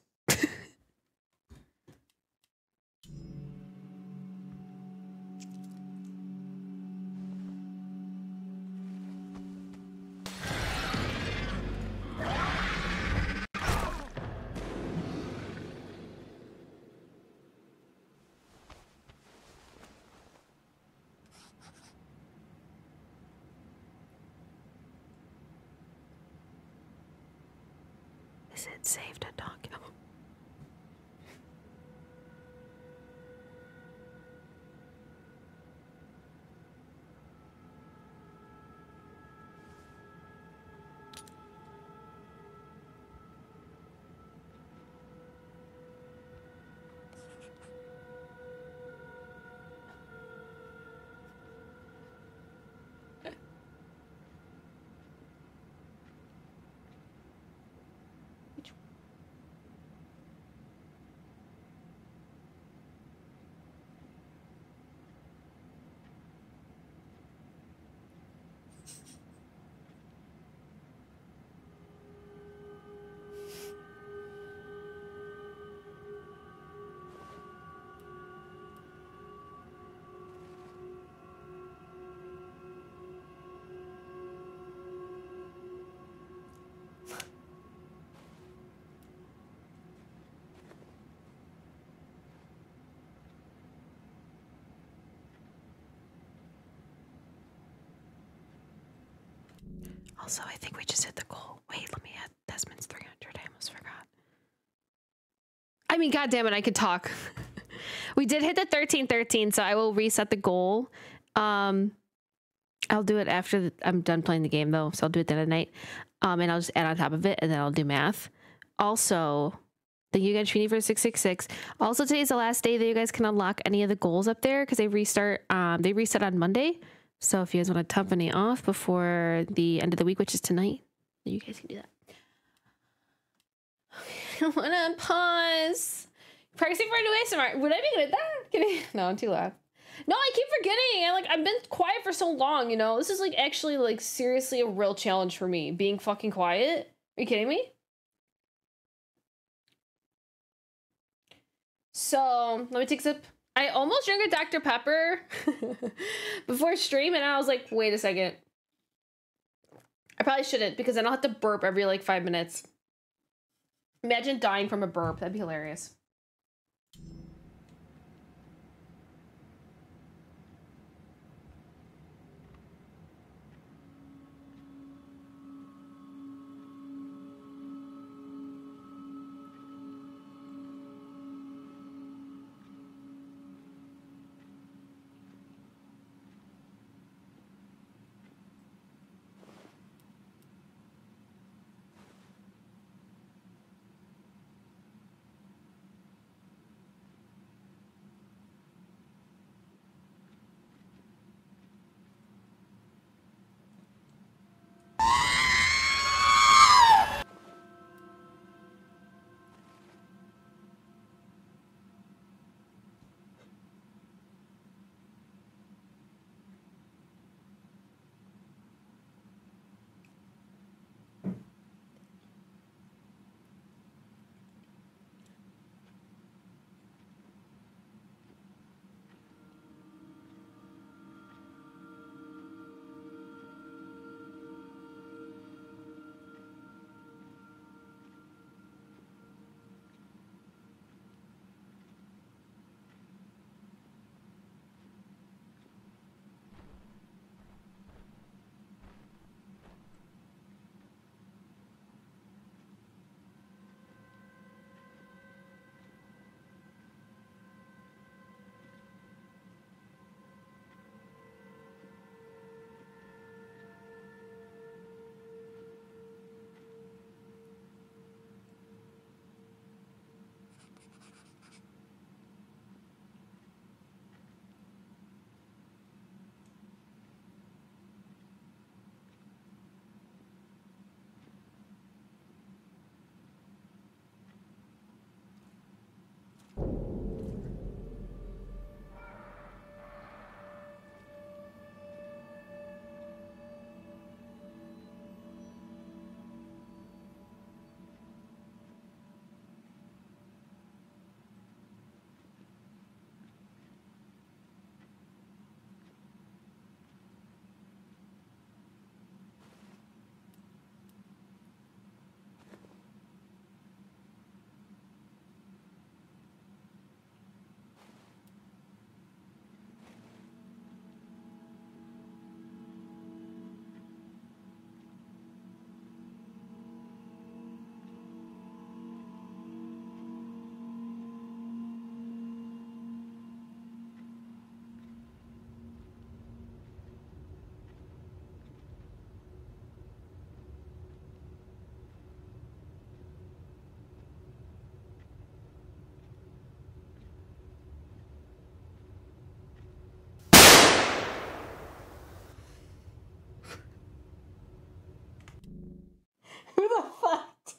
Also, I think we just hit the goal. Wait, let me add Desmond's 300. I almost forgot. I mean, God damn it, I could talk. we did hit the 13 13, so I will reset the goal. Um, I'll do it after the, I'm done playing the game, though, so I'll do it then at night. Um, and I'll just add on top of it, and then I'll do math. Also, thank you guys, Trini, for 666. Also, today's the last day that you guys can unlock any of the goals up there because they restart, um, they reset on Monday. So if you guys want to top any off before the end of the week, which is tonight, you guys can do that. I want to pause. Practicing for a new ASMR. Would I be good at that? Kidding. No, I'm too loud. No, I keep forgetting. I like I've been quiet for so long, you know. This is like actually like seriously a real challenge for me, being fucking quiet. Are you kidding me? So let me take a sip. I almost drank a Dr. Pepper before stream, and I was like, wait a second. I probably shouldn't because then I'll have to burp every like five minutes. Imagine dying from a burp. That'd be hilarious.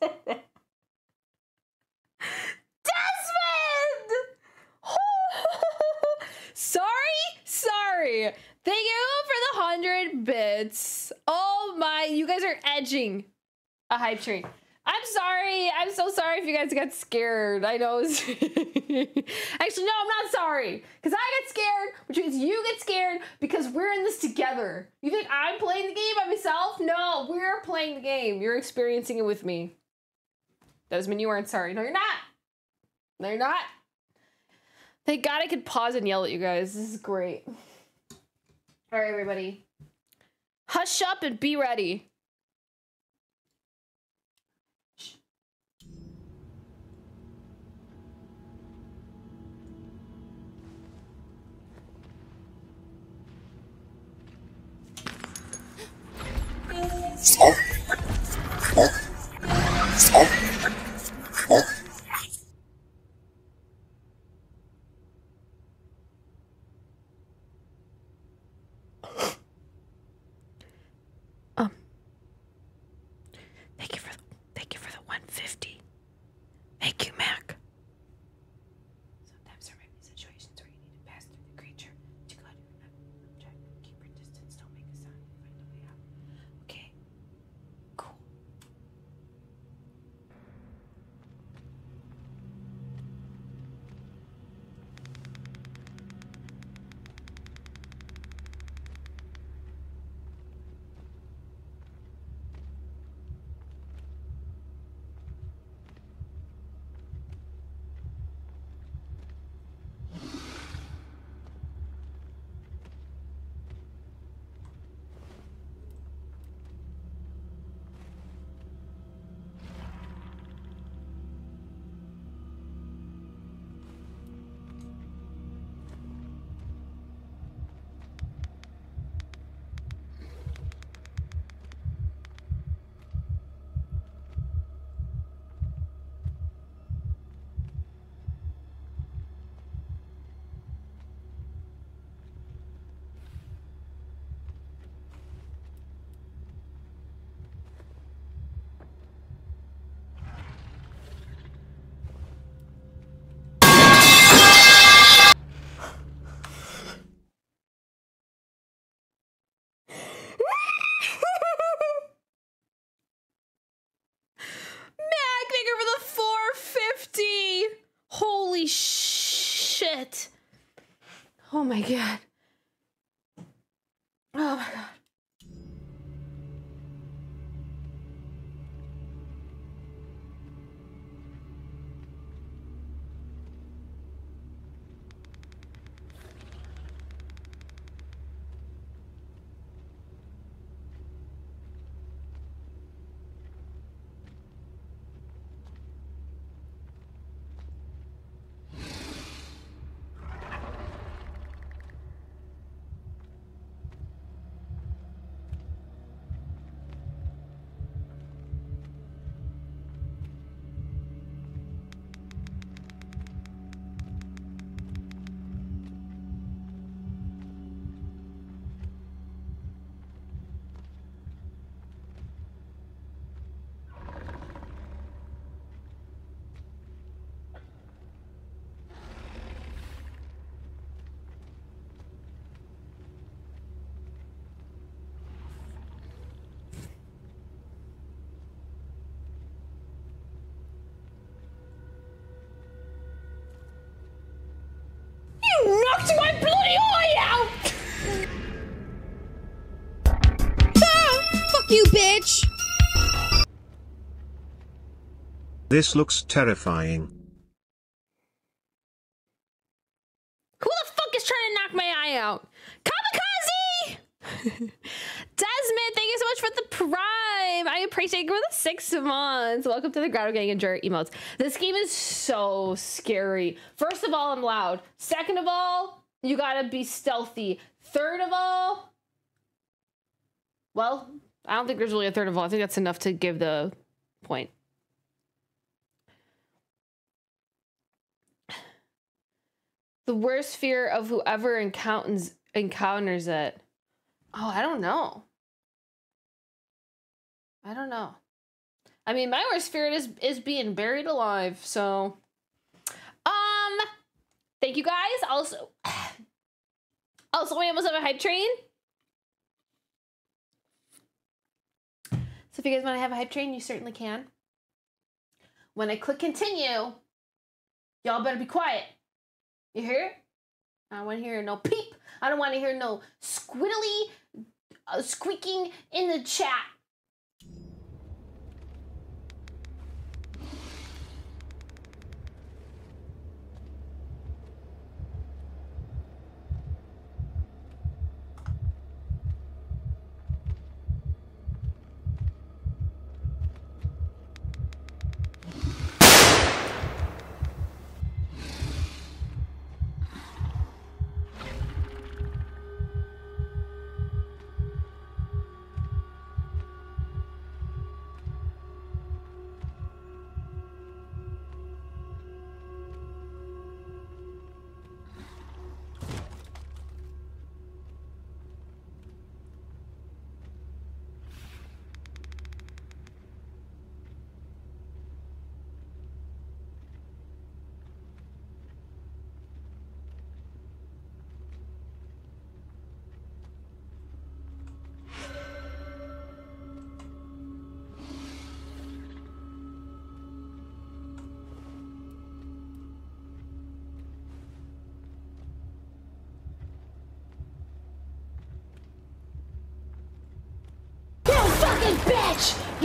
Desmond! sorry, sorry. Thank you for the 100 bits. Oh my, you guys are edging a hype train. I'm sorry. I'm so sorry if you guys got scared. I know. Actually, no, I'm not sorry. Because I got scared, which means you get scared because we're in this together. You think I'm playing the game by myself? No, we're playing the game. You're experiencing it with me. That doesn't mean you aren't sorry. No, you're not. No, you're not. Thank God I could pause and yell at you guys. This is great. All right, everybody. Hush up and be ready. Oh. Shit. Oh my god. Oh my god. This looks terrifying. Who the fuck is trying to knock my eye out? Kamikaze! Desmond, thank you so much for the prime. I appreciate you for the six months. Welcome to the Grotto Gang and Jerry emotes. This game is so scary. First of all, I'm loud. Second of all, you gotta be stealthy. Third of all, well, I don't think there's really a third of all. I think that's enough to give the point. The worst fear of whoever encounters encounters it. Oh, I don't know. I don't know. I mean, my worst fear is is being buried alive. So, um, thank you guys. Also, also, we almost have a hype train. So if you guys want to have a hype train, you certainly can. When I click continue, y'all better be quiet. You hear? I don't want to hear no peep. I don't want to hear no squiddly uh, squeaking in the chat.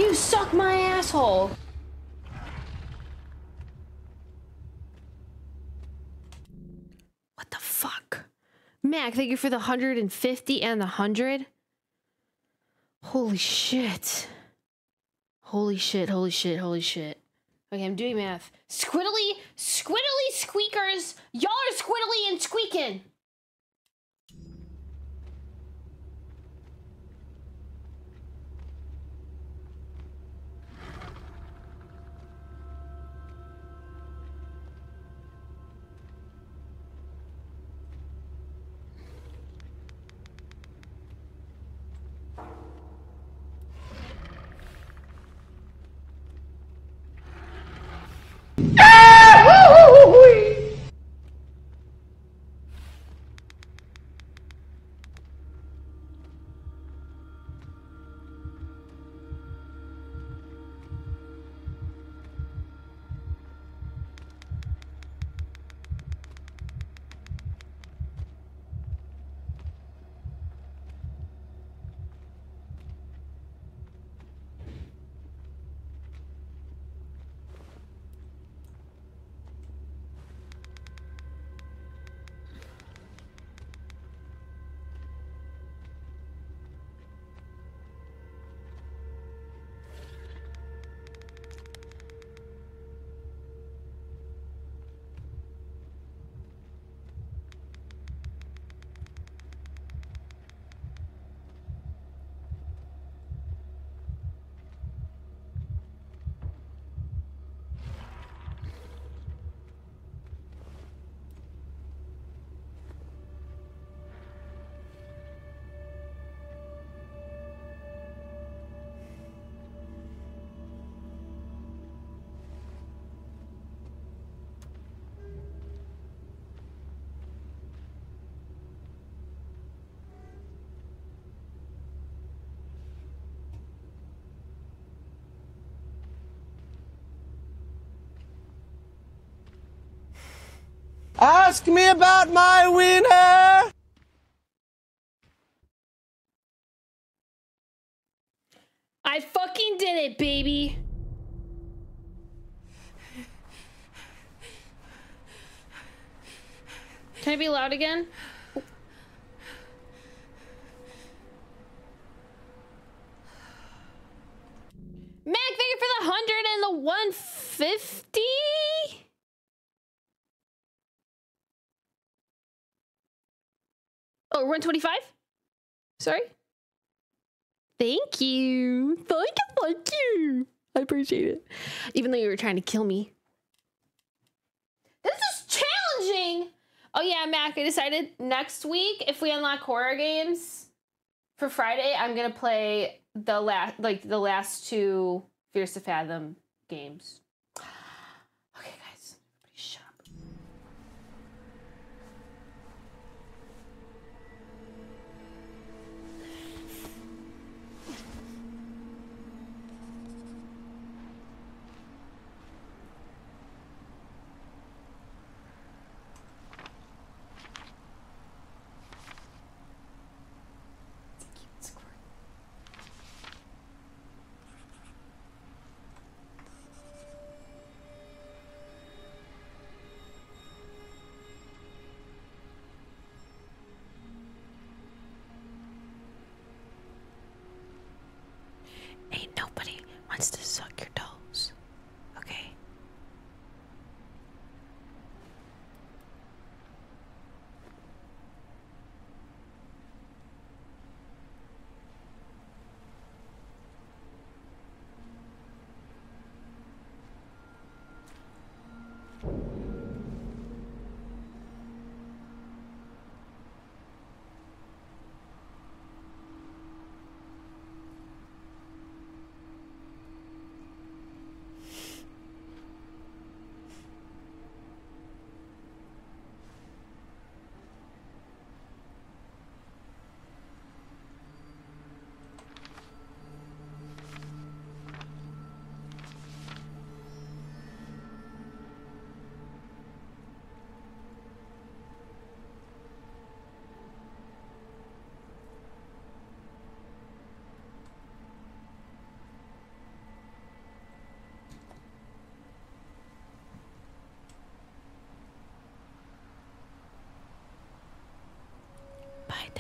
You suck my asshole! What the fuck? Mac, thank you for the 150 and the 100. Holy shit. Holy shit, holy shit, holy shit. Okay, I'm doing math. Squiddly, squiddly squeakers! Y'all are squiddly and squeaking! Ask me about my winner! I fucking did it, baby! Can I be loud again? Mac, thank you for the 100 and the 150? Oh, 125? Sorry? Thank you. Thank you. Thank you. I appreciate it. Even though you were trying to kill me. This is challenging. Oh yeah, Mac, I decided next week if we unlock horror games for Friday, I'm gonna play the last like the last two Fears to Fathom games.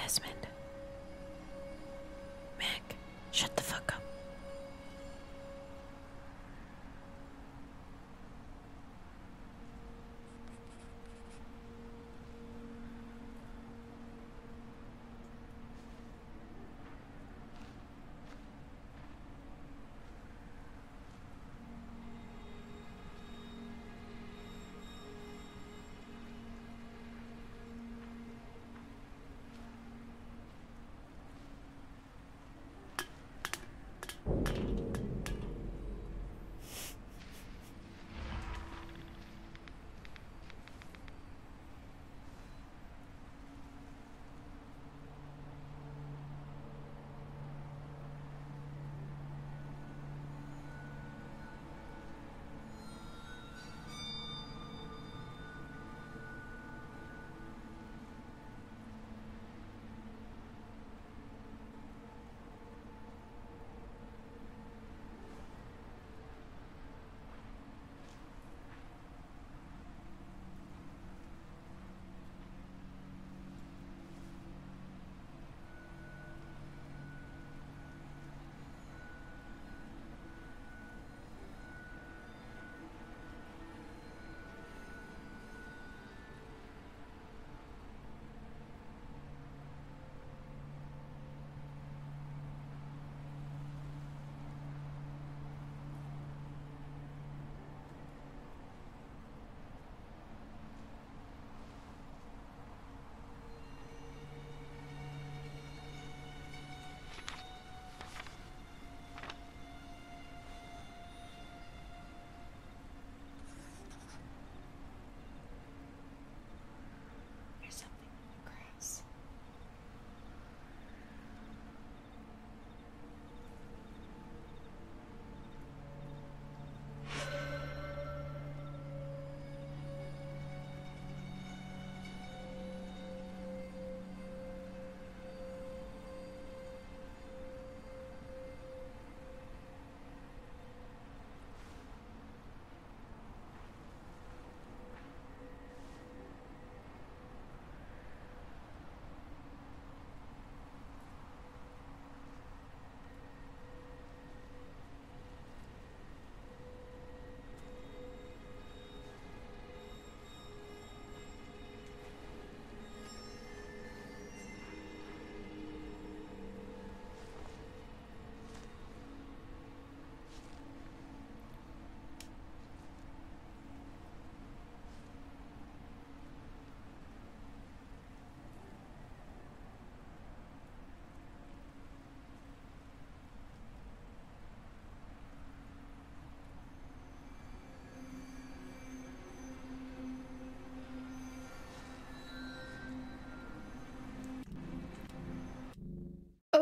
Desmond.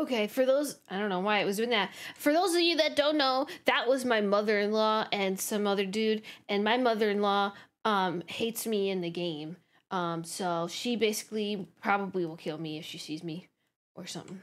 Okay, for those, I don't know why it was doing that. For those of you that don't know, that was my mother in law and some other dude. And my mother in law um, hates me in the game. Um, so she basically probably will kill me if she sees me or something.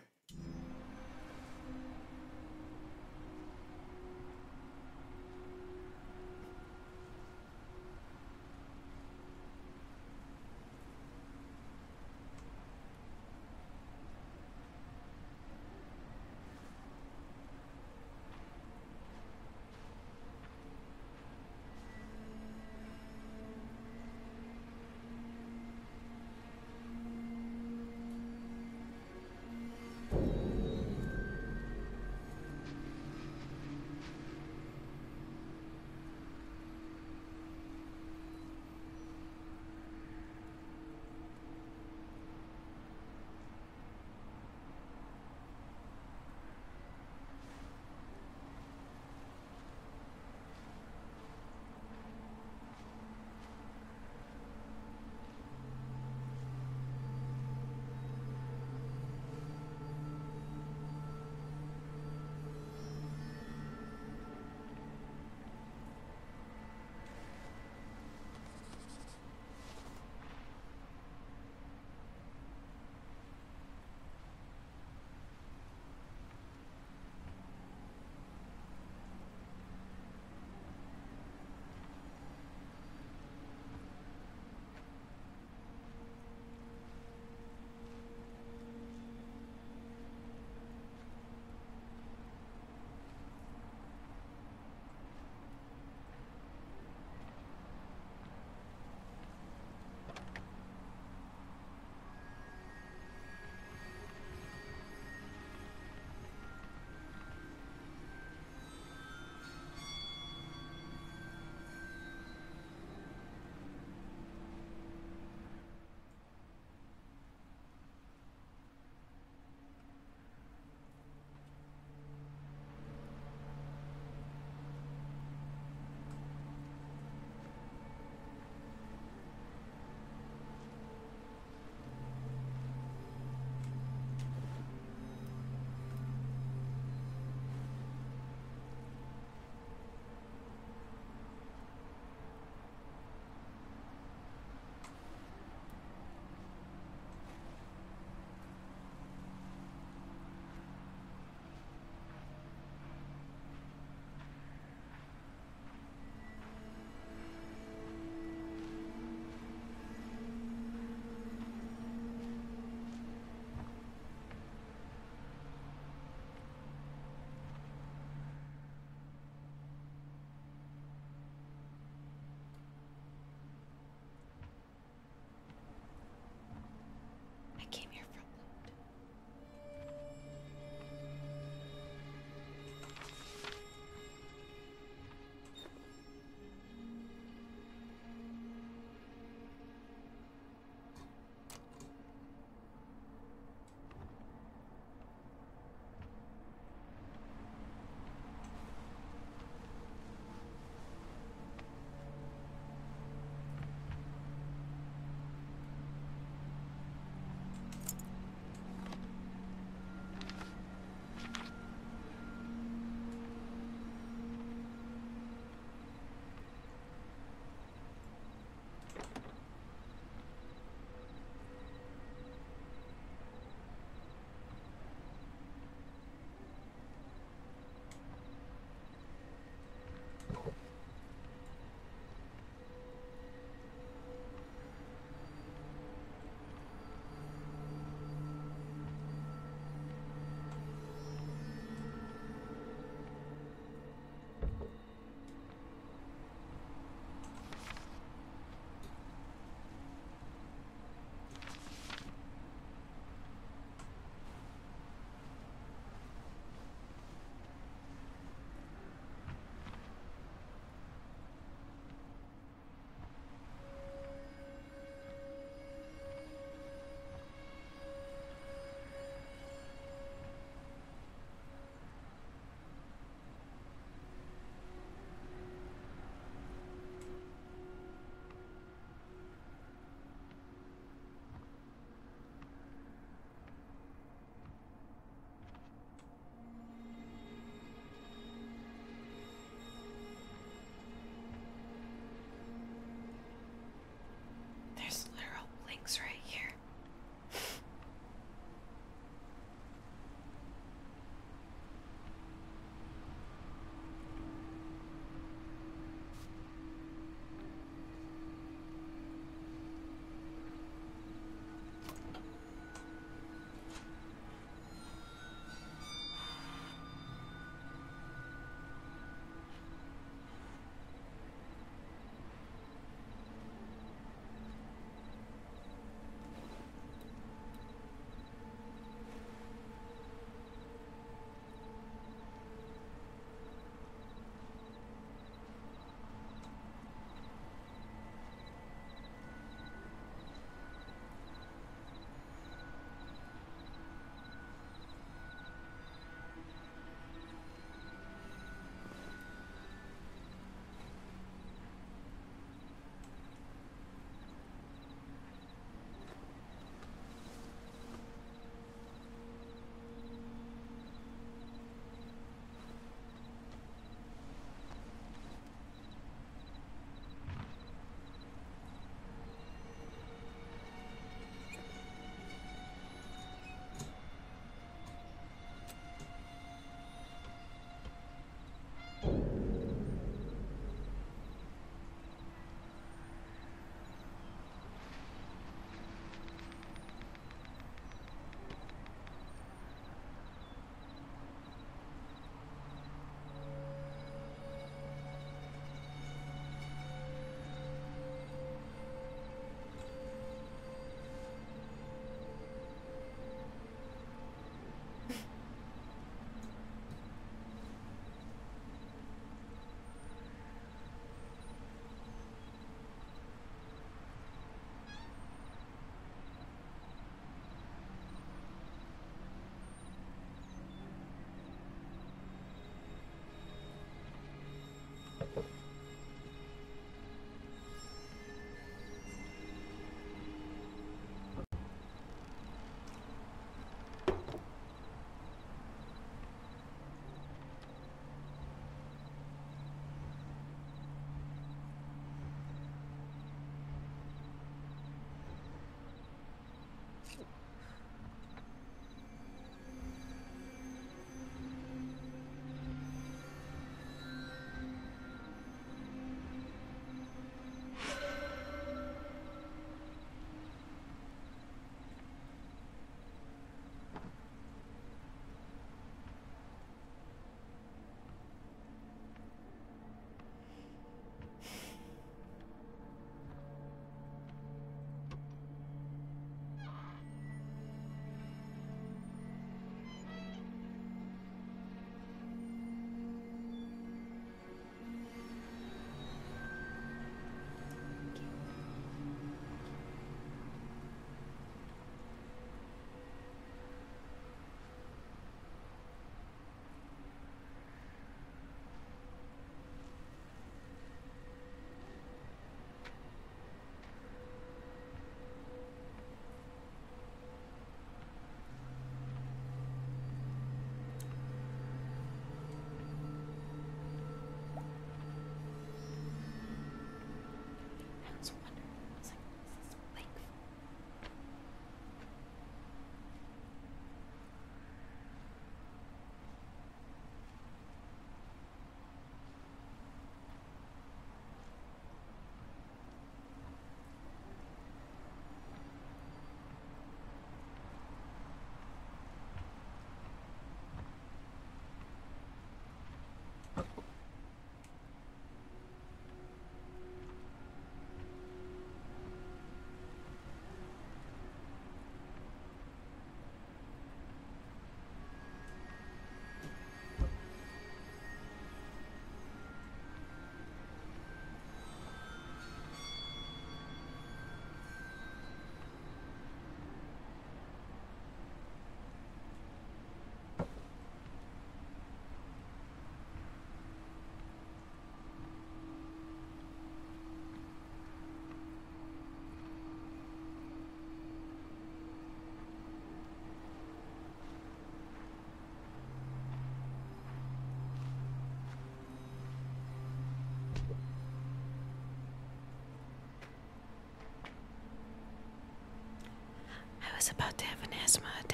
Was about to have an asthma attack.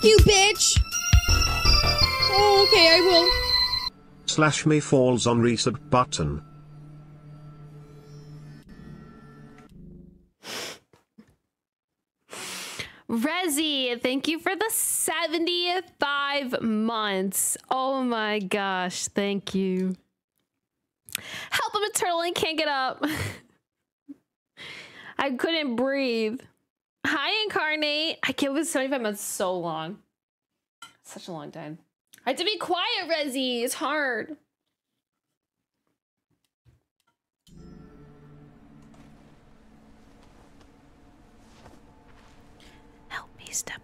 Fuck you, bitch! Oh, okay, I will. Slash me falls on reset button. Rezzy, thank you for the 75 months. Oh my gosh, thank you. Help him, Eternal and can't get up. I couldn't breathe. Hi, Incarnate. I can't believe 75 months so long. Such a long time. I have to be quiet, Rezzy. It's hard. Help me, step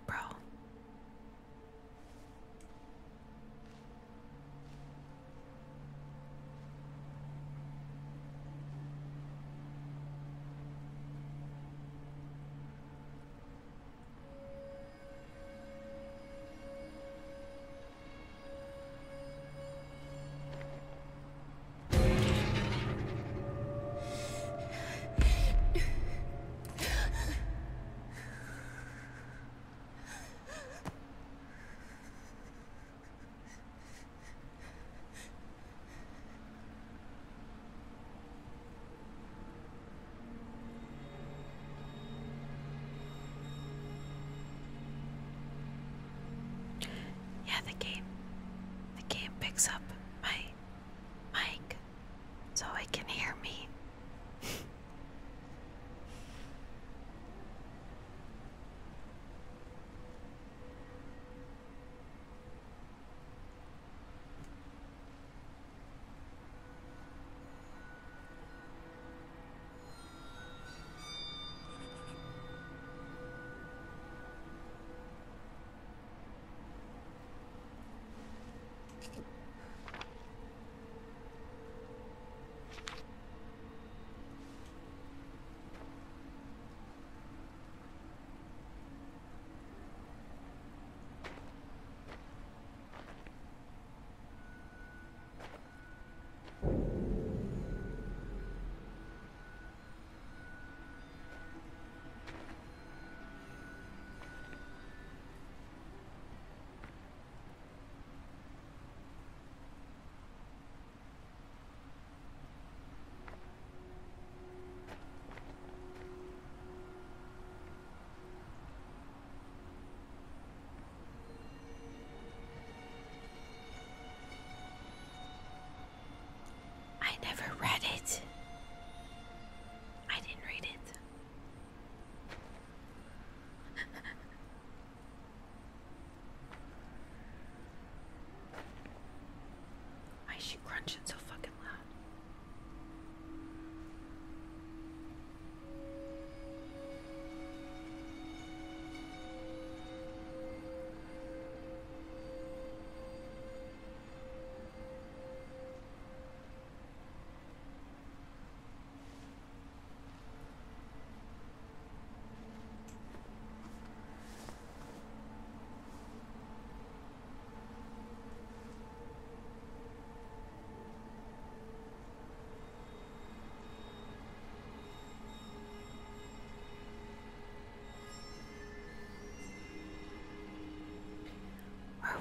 she crunching so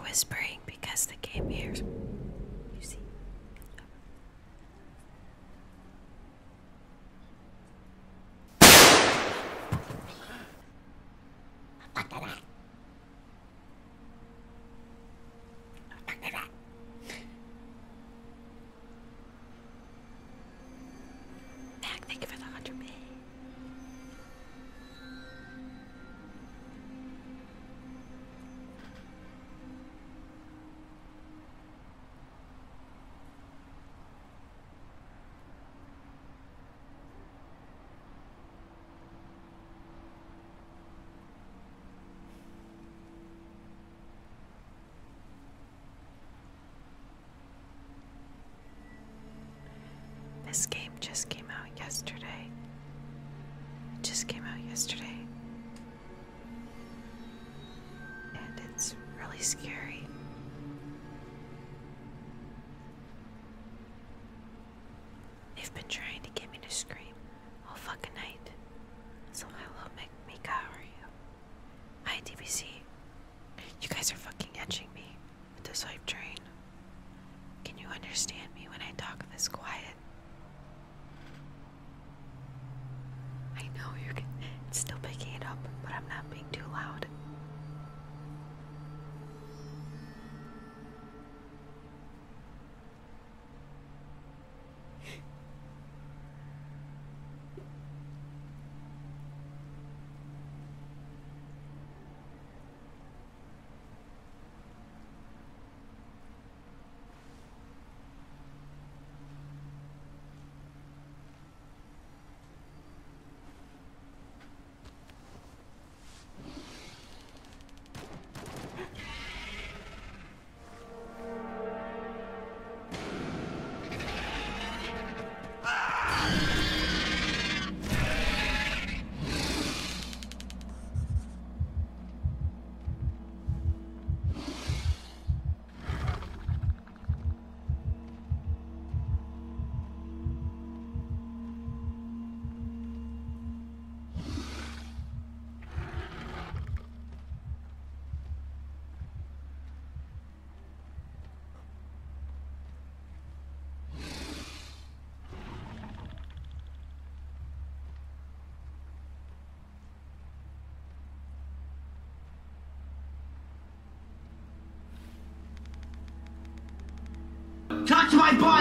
whispering because the game hears. Touch my butt,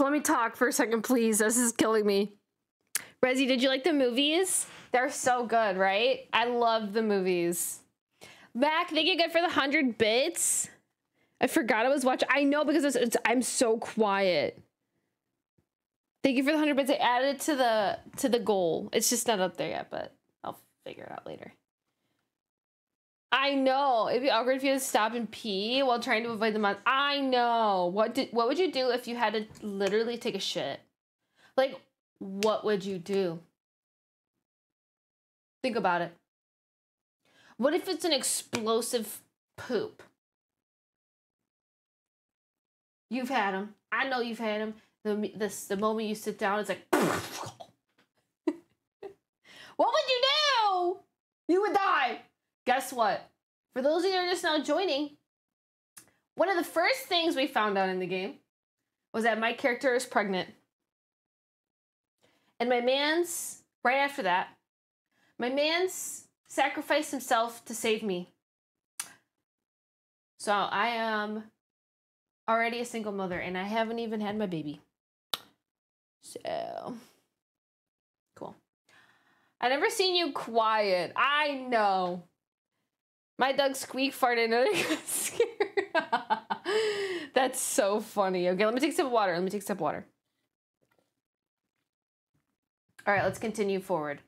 Let me talk for a second, please. This is killing me. Resi, did you like the movies? They're so good, right? I love the movies. Mac, thank you again for the hundred bits. I forgot I was watching. I know because it's, it's I'm so quiet. Thank you for the hundred bits. I added it to the to the goal. It's just not up there yet, but I'll figure it out later. I know it'd be awkward if you had to stop and pee while trying to avoid the month. I know. What did what would you do if you had to literally take a shit? Like, what would you do? Think about it. What if it's an explosive poop? You've had them. I know you've had them. The this the moment you sit down, it's like. what would you do? You would die. Guess what? For those of you who are just now joining, one of the first things we found out in the game was that my character is pregnant. And my man's, right after that, my man's sacrificed himself to save me. So I am already a single mother and I haven't even had my baby. So cool. I never seen you quiet. I know. My dog squeak farted and I got scared. That's so funny. Okay, let me take a sip of water. Let me take a sip of water. All right, let's continue forward.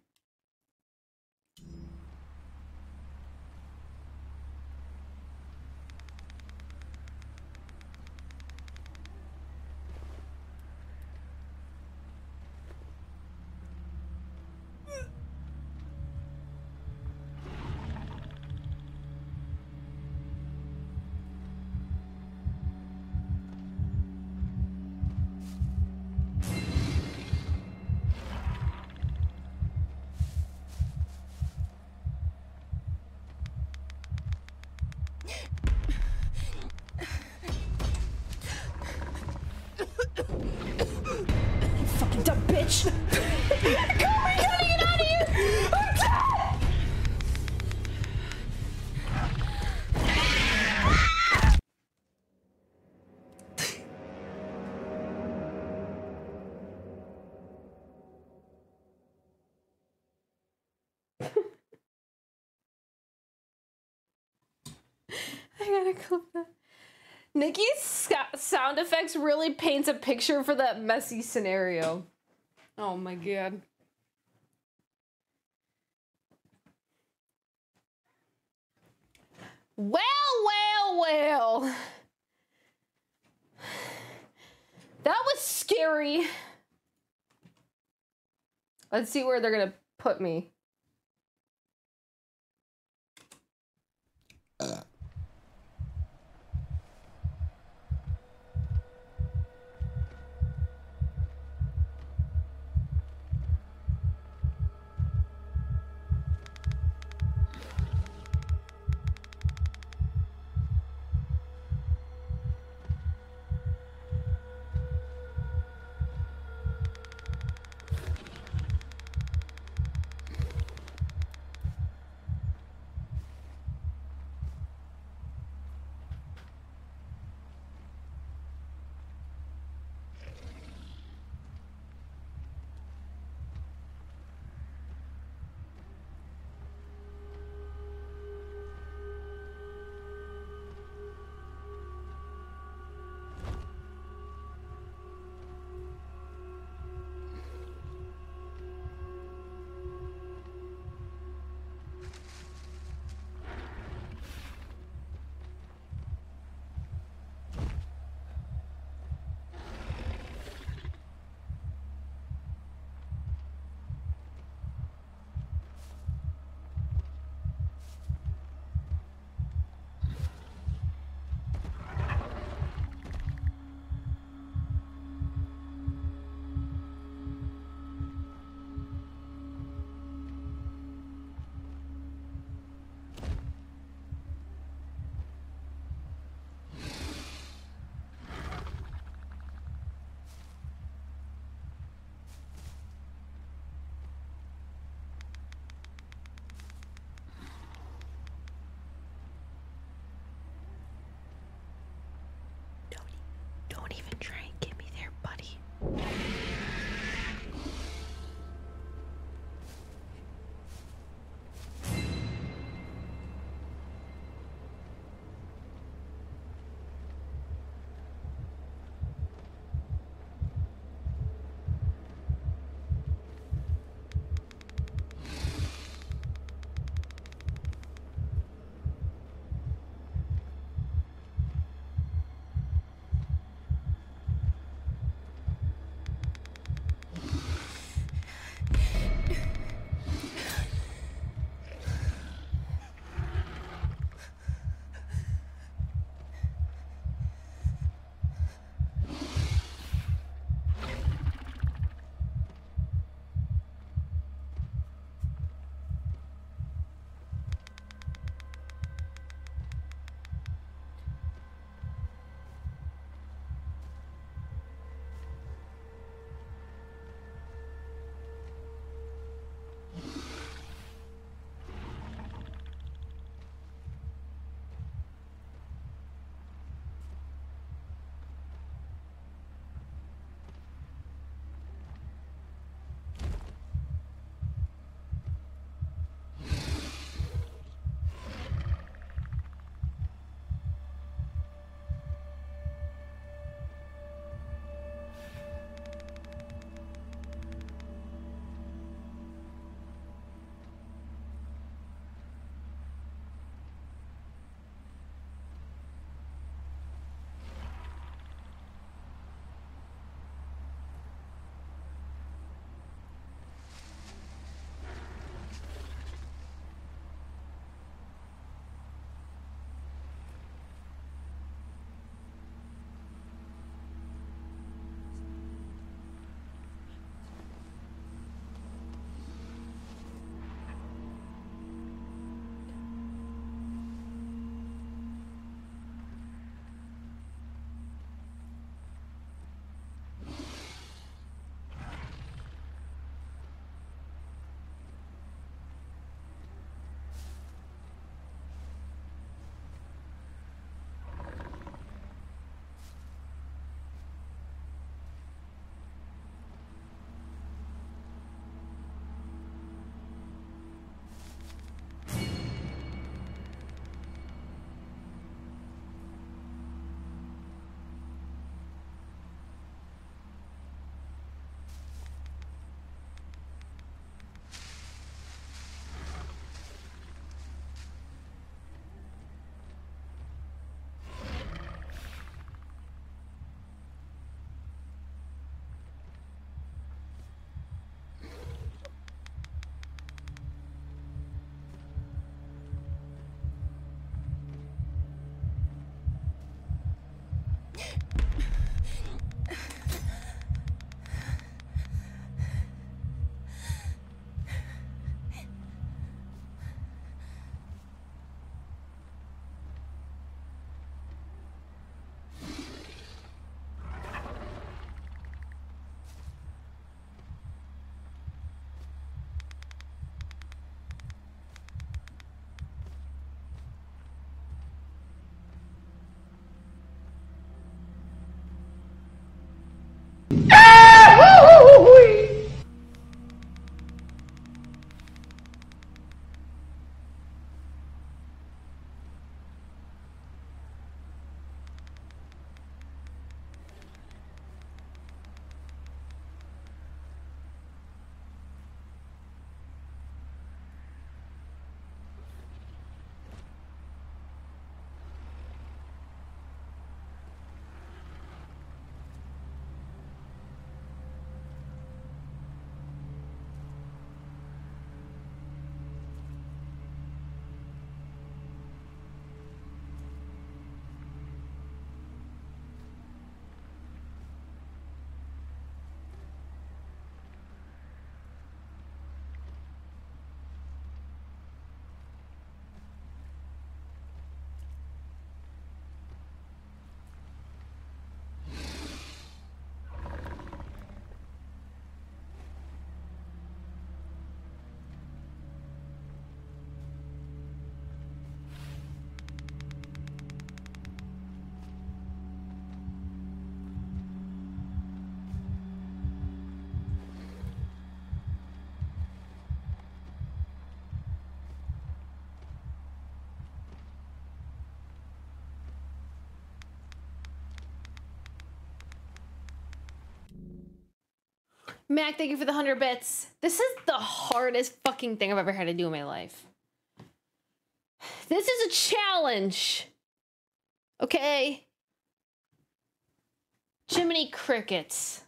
Nikki's sound effects really paints a picture for that messy scenario. Oh my god. Well, well, well. That was scary. Let's see where they're gonna put me. Mac, thank you for the 100 bits. This is the hardest fucking thing I've ever had to do in my life. This is a challenge. Okay? Jiminy Crickets.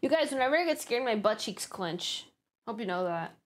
You guys, whenever I get scared, my butt cheeks clench. Hope you know that.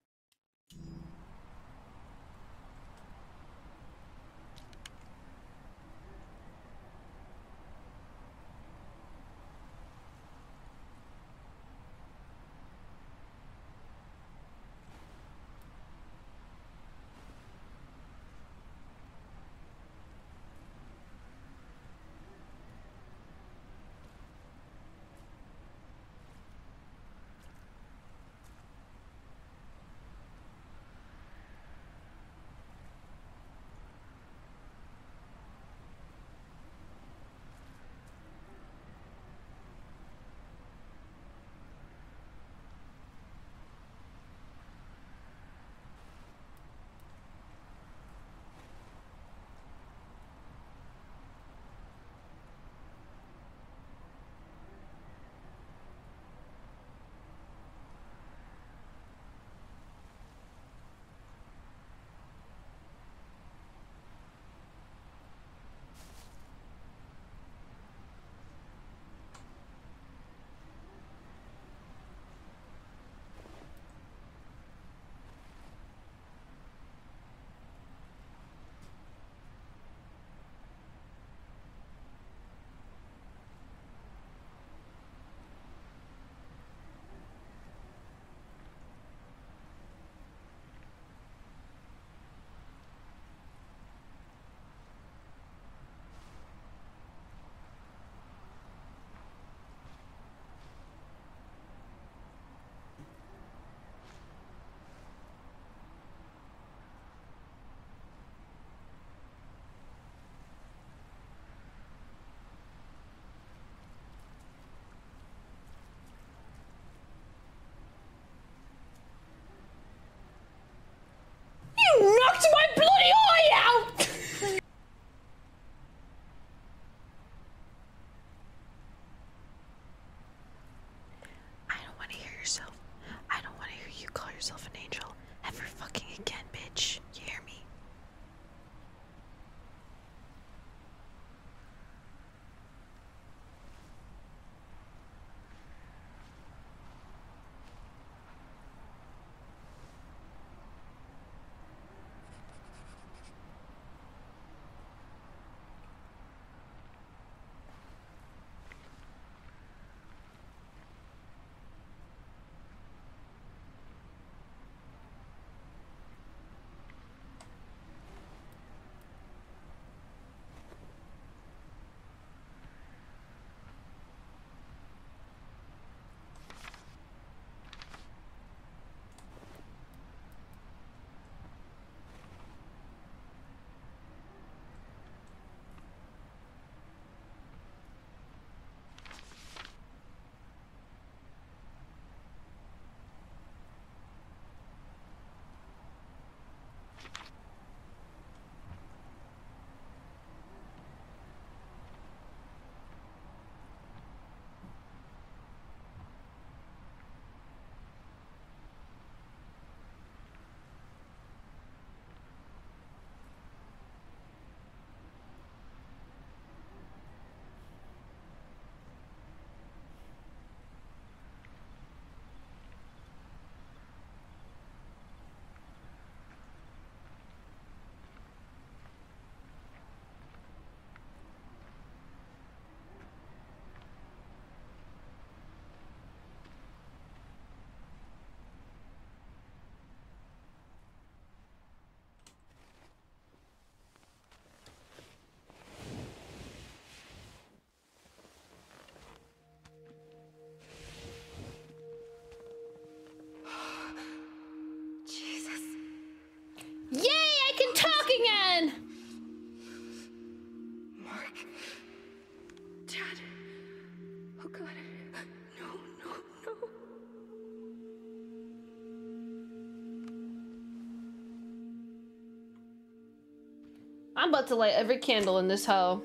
I'm about to light every candle in this hole.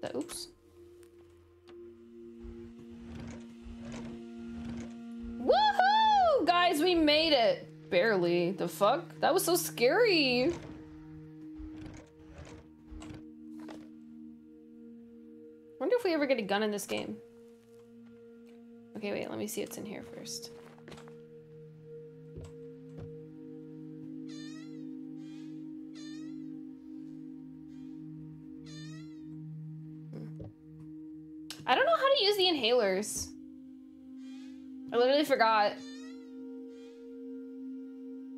The oops. Woohoo! Guys, we made it. Barely. The fuck? That was so scary. Wonder if we ever get a gun in this game. Okay, wait, let me see what's in here first. Hmm. I don't know how to use the inhalers. I literally forgot.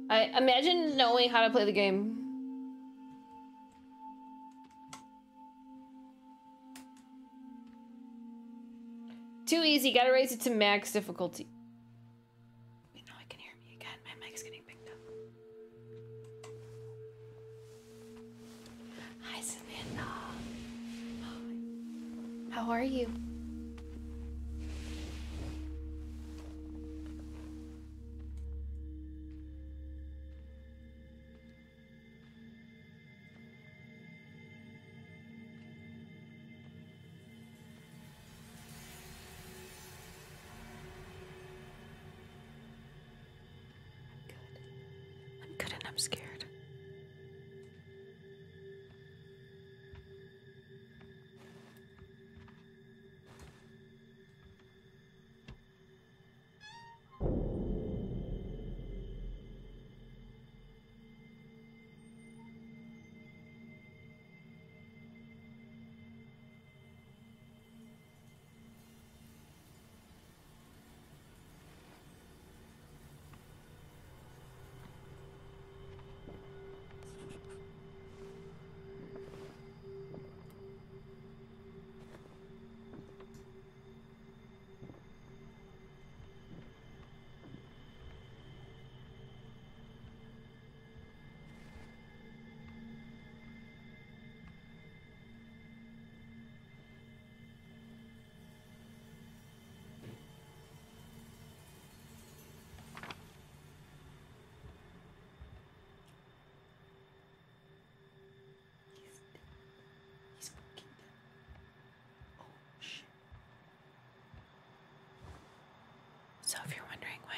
I imagine knowing how to play the game. Too easy, gotta raise it to max difficulty.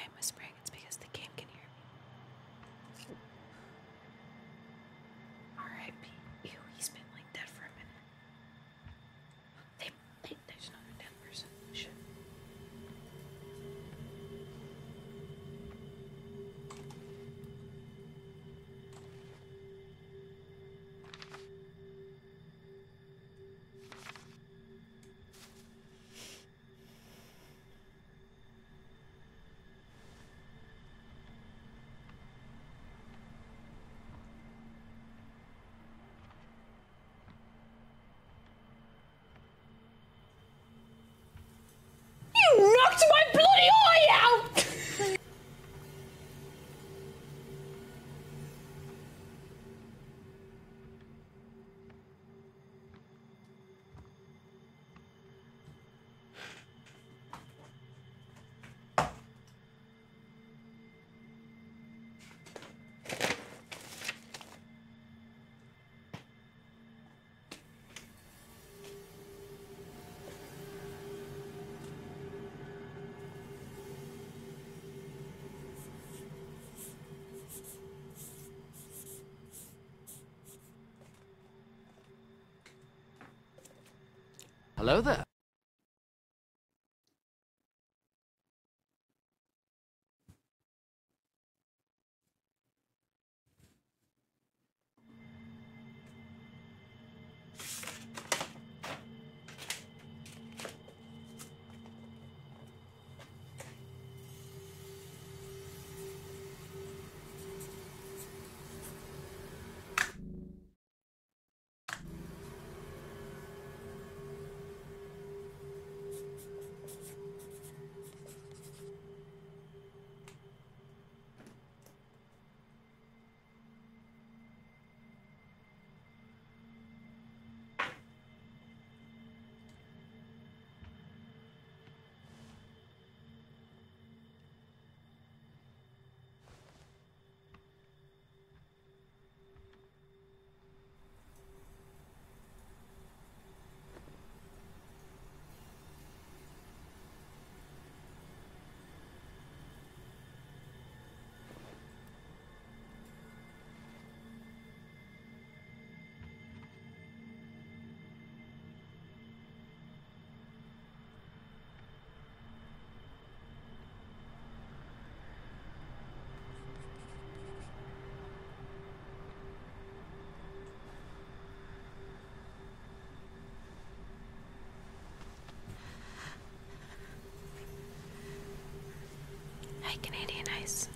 If you're Hello there. Hi, Canadian Ice.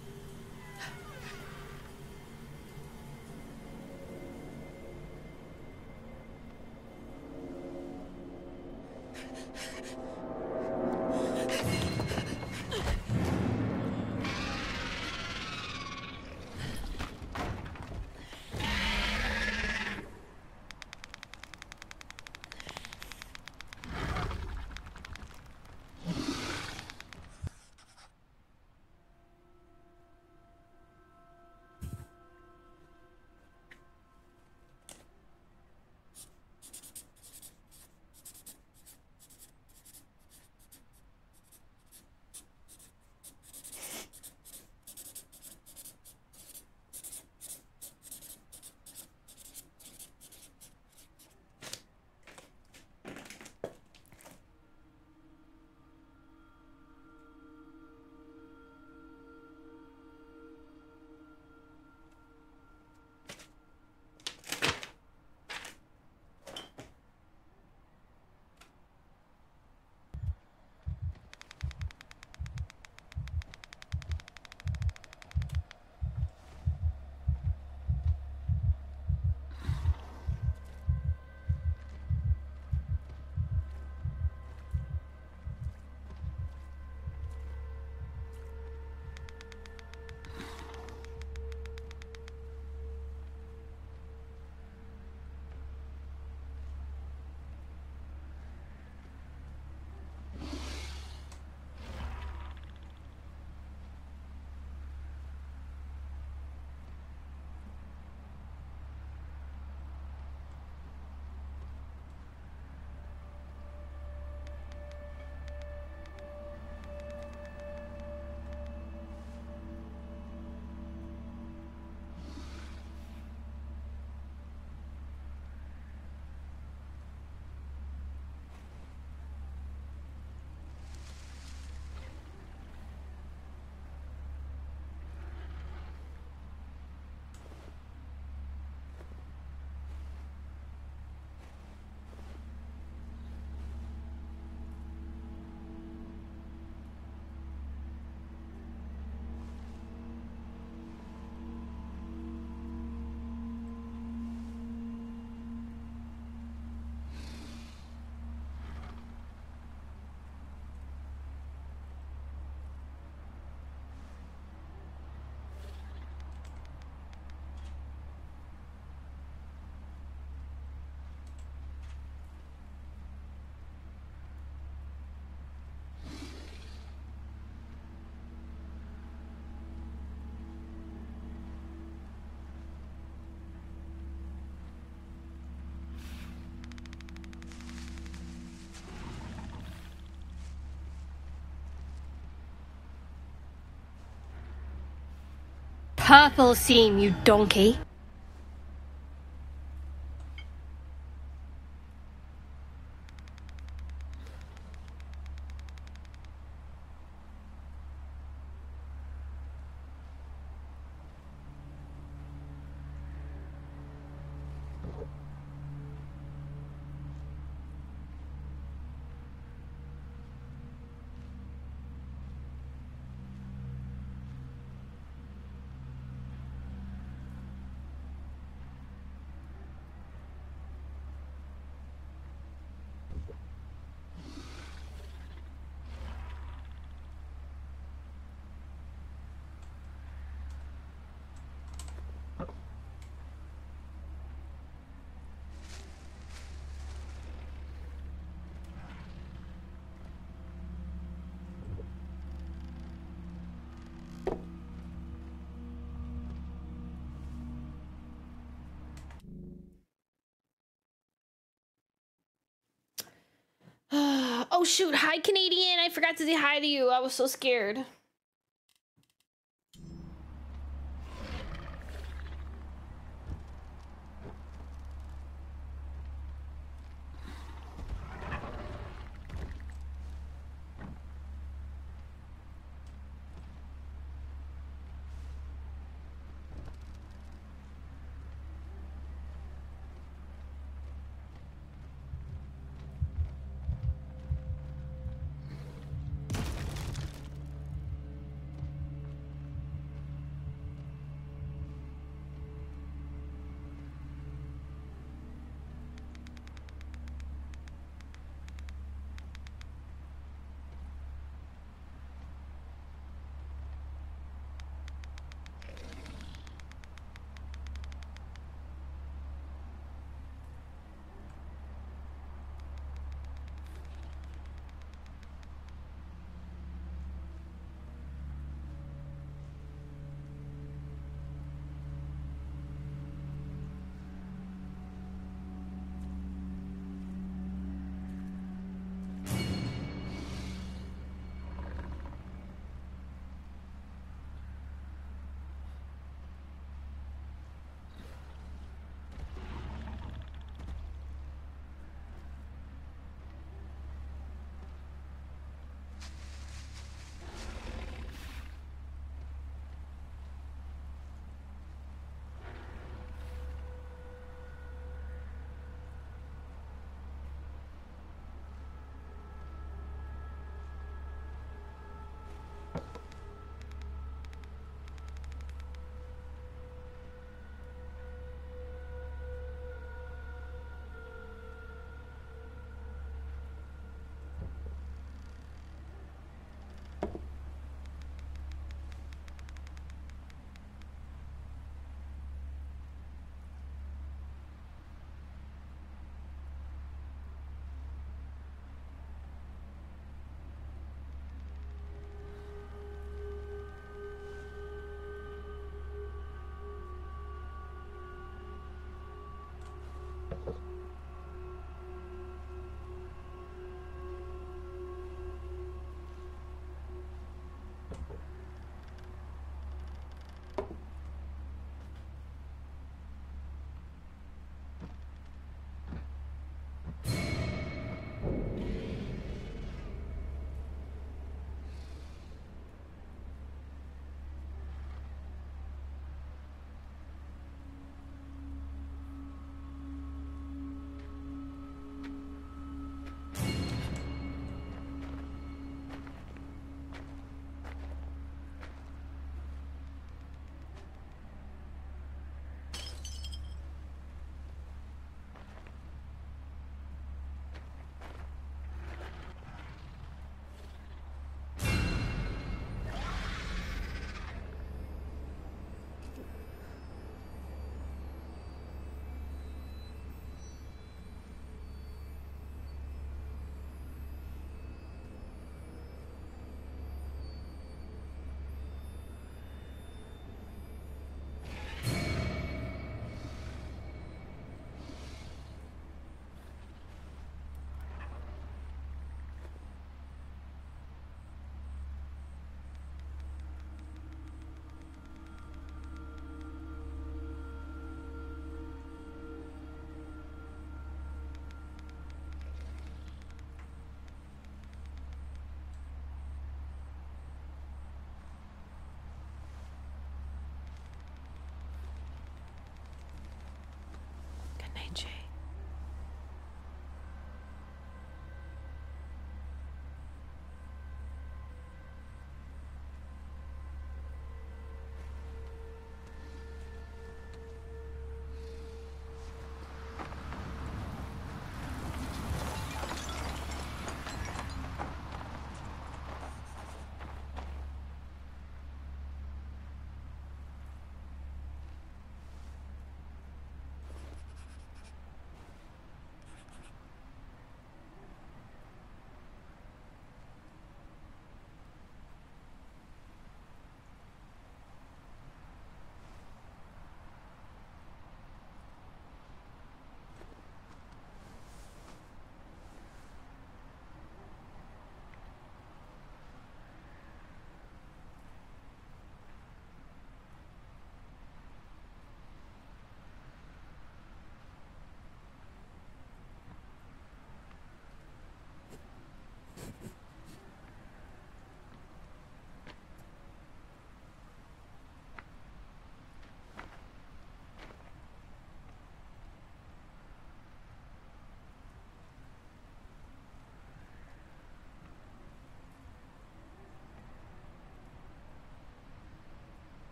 Purple seam, you donkey. Oh shoot, hi Canadian. I forgot to say hi to you. I was so scared.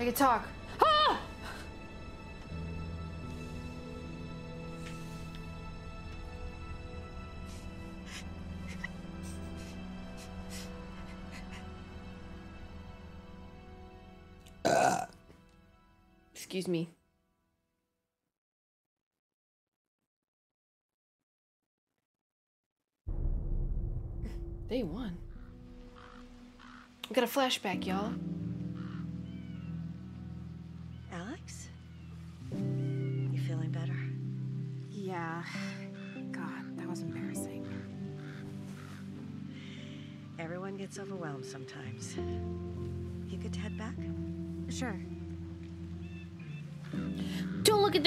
I can talk. Ah! Excuse me. Day one. I got a flashback, y'all.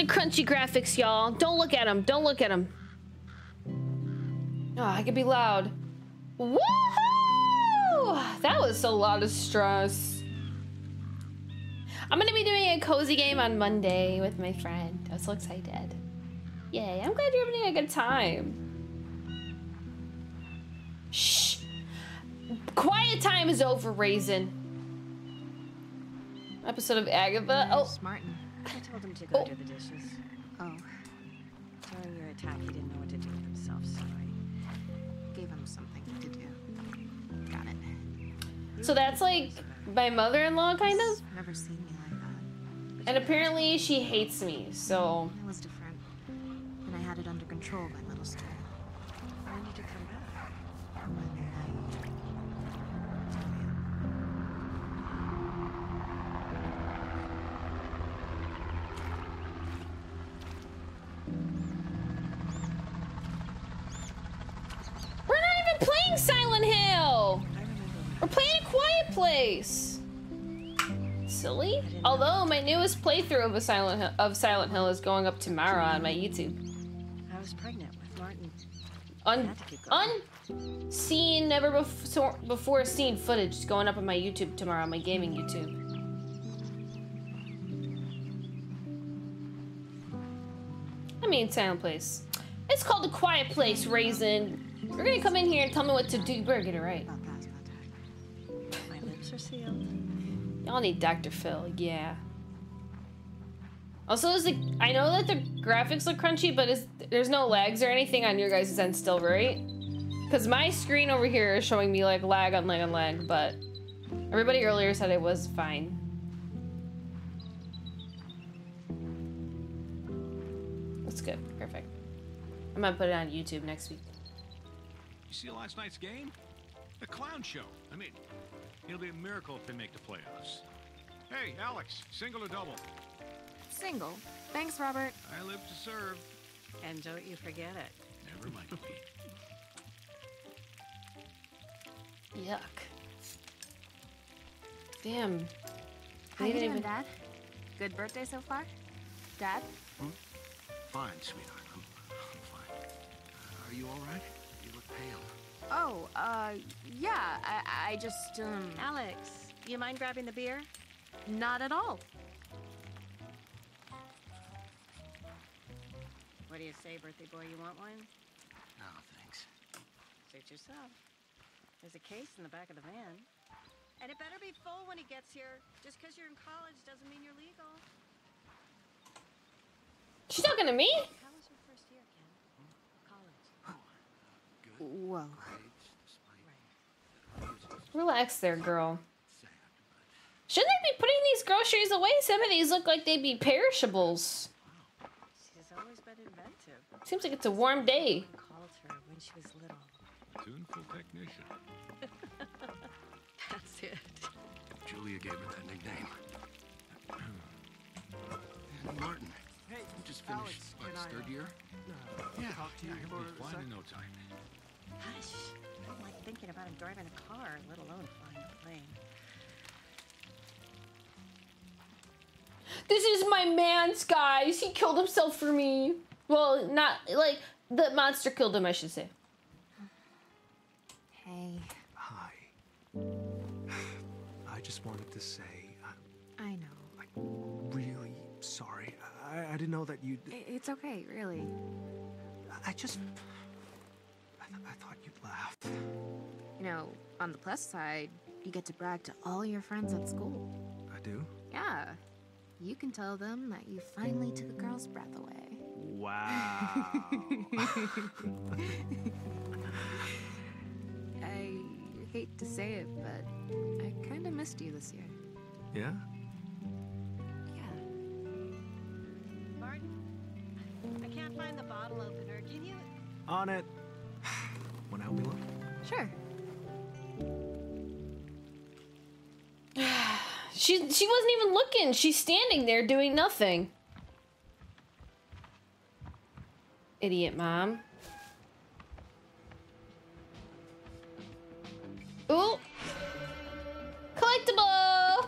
The crunchy graphics, y'all. Don't look at them. Don't look at them. Oh, ah, I could be loud. Woohoo! That was a lot of stress. I'm gonna be doing a cozy game on Monday with my friend. I'm so excited. Yay, I'm glad you're having a good time. Shh. Quiet time is over, Raisin. Episode of Agatha. Oh, Martin. I told him to go oh. do the dishes. Oh, During your attack, he didn't know what to do with himself, so I gave him something to do. Got it. so that's like my mother-in-law, kind of. Never seen me like that. And apparently she hates me, so It was different. And I had it under control, my newest playthrough of a Silent Hill, of Silent Hill is going up tomorrow on my YouTube. I was pregnant with Martin. Un Had to keep going. unseen, never before before seen footage is going up on my YouTube tomorrow, on my gaming YouTube. I mean, Silent Place. It's called the Quiet Place, Raisin. You're gonna come in here and tell me what to do. You better get it right. My lips are sealed. Y'all need Dr. Phil, yeah. Also, is I know that the graphics look crunchy, but is there's no lags or anything on your guys' end still, right? Because my screen over here is showing me like lag on lag on lag, but everybody earlier said it was fine. That's good, perfect. I'm gonna put it on YouTube next week. You see last night's game? The clown show. I mean, it'll be a miracle if they make the playoffs. Hey, Alex, single or double? Single. Thanks, Robert. I live to serve. And don't you forget it. Never mind me. Yuck. Damn. How They you doing, even- Dad? Good birthday so far? Dad? Hmm? Fine, sweetheart. I'm, I'm fine. Uh, are you all right? You look pale. Oh, uh, yeah, I, I just, um... Alex, you mind grabbing the beer? Not at all. What do you say, birthday boy? You want one? No, thanks. Suit yourself. There's a case in the back of the van. And it better be full when he gets here. Just because you're in college doesn't mean you're legal. She's talking to me? How was your first year, Ken? College. Whoa. Relax there, girl. Shouldn't they be putting these groceries away? Some of these look like they'd be perishables. She's always been inventive. Seems like it's a warm day. Called her when she was little. Tuneful technician. That's it. Julia gave her that nickname. Martin. Hey, you just finished Alex, what, can I, third uh, year? Yeah, talk to you he'll for be a sec? in no time. Hush. I don't like thinking about him driving a car, let alone flying a plane. This is my man's, guys. He killed himself for me. Well, not like the monster killed him, I should say. Hey, Hi. I just wanted to say I'm I know. really sorry. I, I didn't know that you'd. It's okay, really. I just. I, th- I thought you'd laugh. You know, on the plus side, you get to brag to all your friends at school. I do? Yeah. You can tell them that you finally took a girl's breath away. Wow. I hate to say it, but I kind of missed you this year. yeah? Yeah. Martin, I can't find the bottle opener. Can you? On it. Wanna help me look? Sure. She she wasn't even looking. She's standing there doing nothing. Idiot mom. Ooh. Collectible.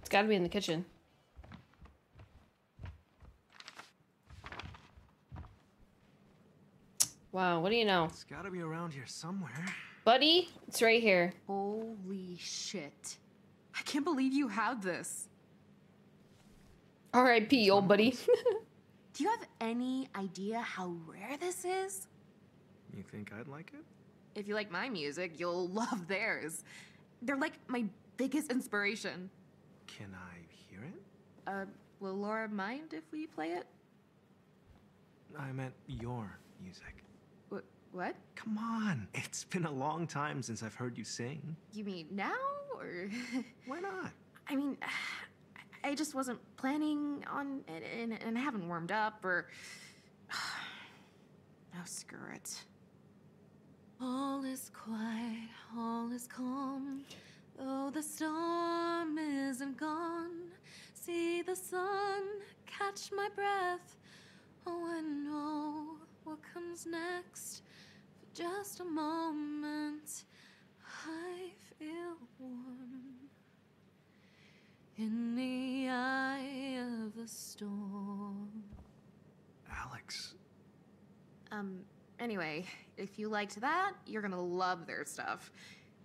It's got to be in the kitchen. Wow, what do you know? It's gotta be around here somewhere. Buddy, it's right here. Holy shit. I can't believe you had this. R.I.P. old buddy. Do you have any idea how rare this is? You think I'd like it? If you like my music, you'll love theirs. They're like my biggest inspiration. Can I hear it? Uh, will Laura mind if we play it? I meant your music. What? What? Come on. It's been a long time since I've heard you sing. You mean now or? Why not? I mean, I just wasn't planning on, and, and, and I haven't warmed up or. Oh, screw it. All is quiet, all is calm. Though the storm isn't gone, see the sun catch my breath. Oh, I know what comes next. For just a moment, I feel warm in the eye of the storm. Alex. Um, anyway, if you liked that, you're gonna love their stuff.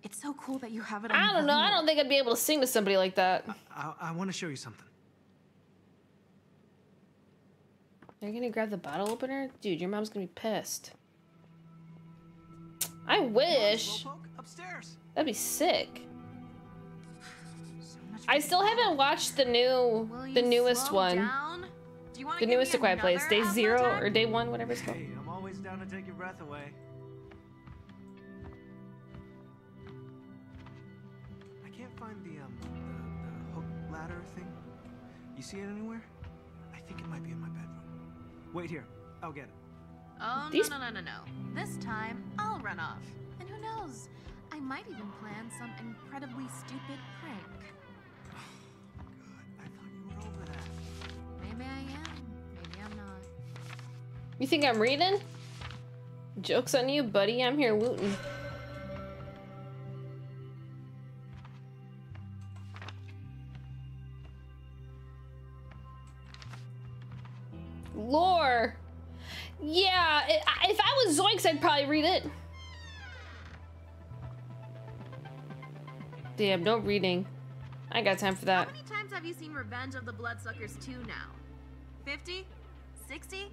It's so cool that you have it on I don't know. I don't think I'd be able to sing to somebody like that. I, I want to show you something. You're gonna grab the bottle opener? Dude, your mom's gonna be pissed. I wish. Upstairs. That'd be sick. I still haven't watched the new, the newest one. down? Do you The newest me A Quiet Place. Day zero attack? or day one, whatever it's called. Hey, I'm always down to take your breath away. I can't find the um the, the hook ladder thing. You see it anywhere? I think it might be in my bedroom. Wait here. I'll get it. Oh, These- no, no, no, no, no. This time, I'll run off. And who knows? I might even plan some incredibly stupid prank. I thought you were over that. Maybe I am. Maybe I'm not. You think I'm reading? Joke's on you, buddy. I'm here looting. Lore. Yeah, if I was Zoinks, I'd probably read it. Damn, no reading. I ain't got time for that. How many times have you seen Revenge of the Bloodsuckers 2 now? 50? 60?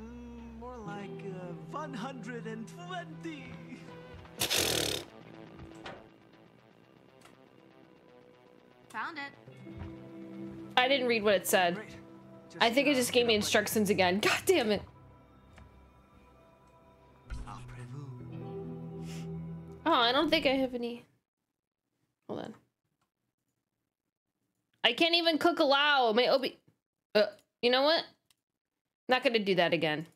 Mm, more like uh, 120. Found it. I didn't read what it said. I think it just gave me instructions again. God damn it. Oh, I don't think I have any. Hold on. I can't even cook a lao. My obi. Uh, you know what? Not gonna do that again.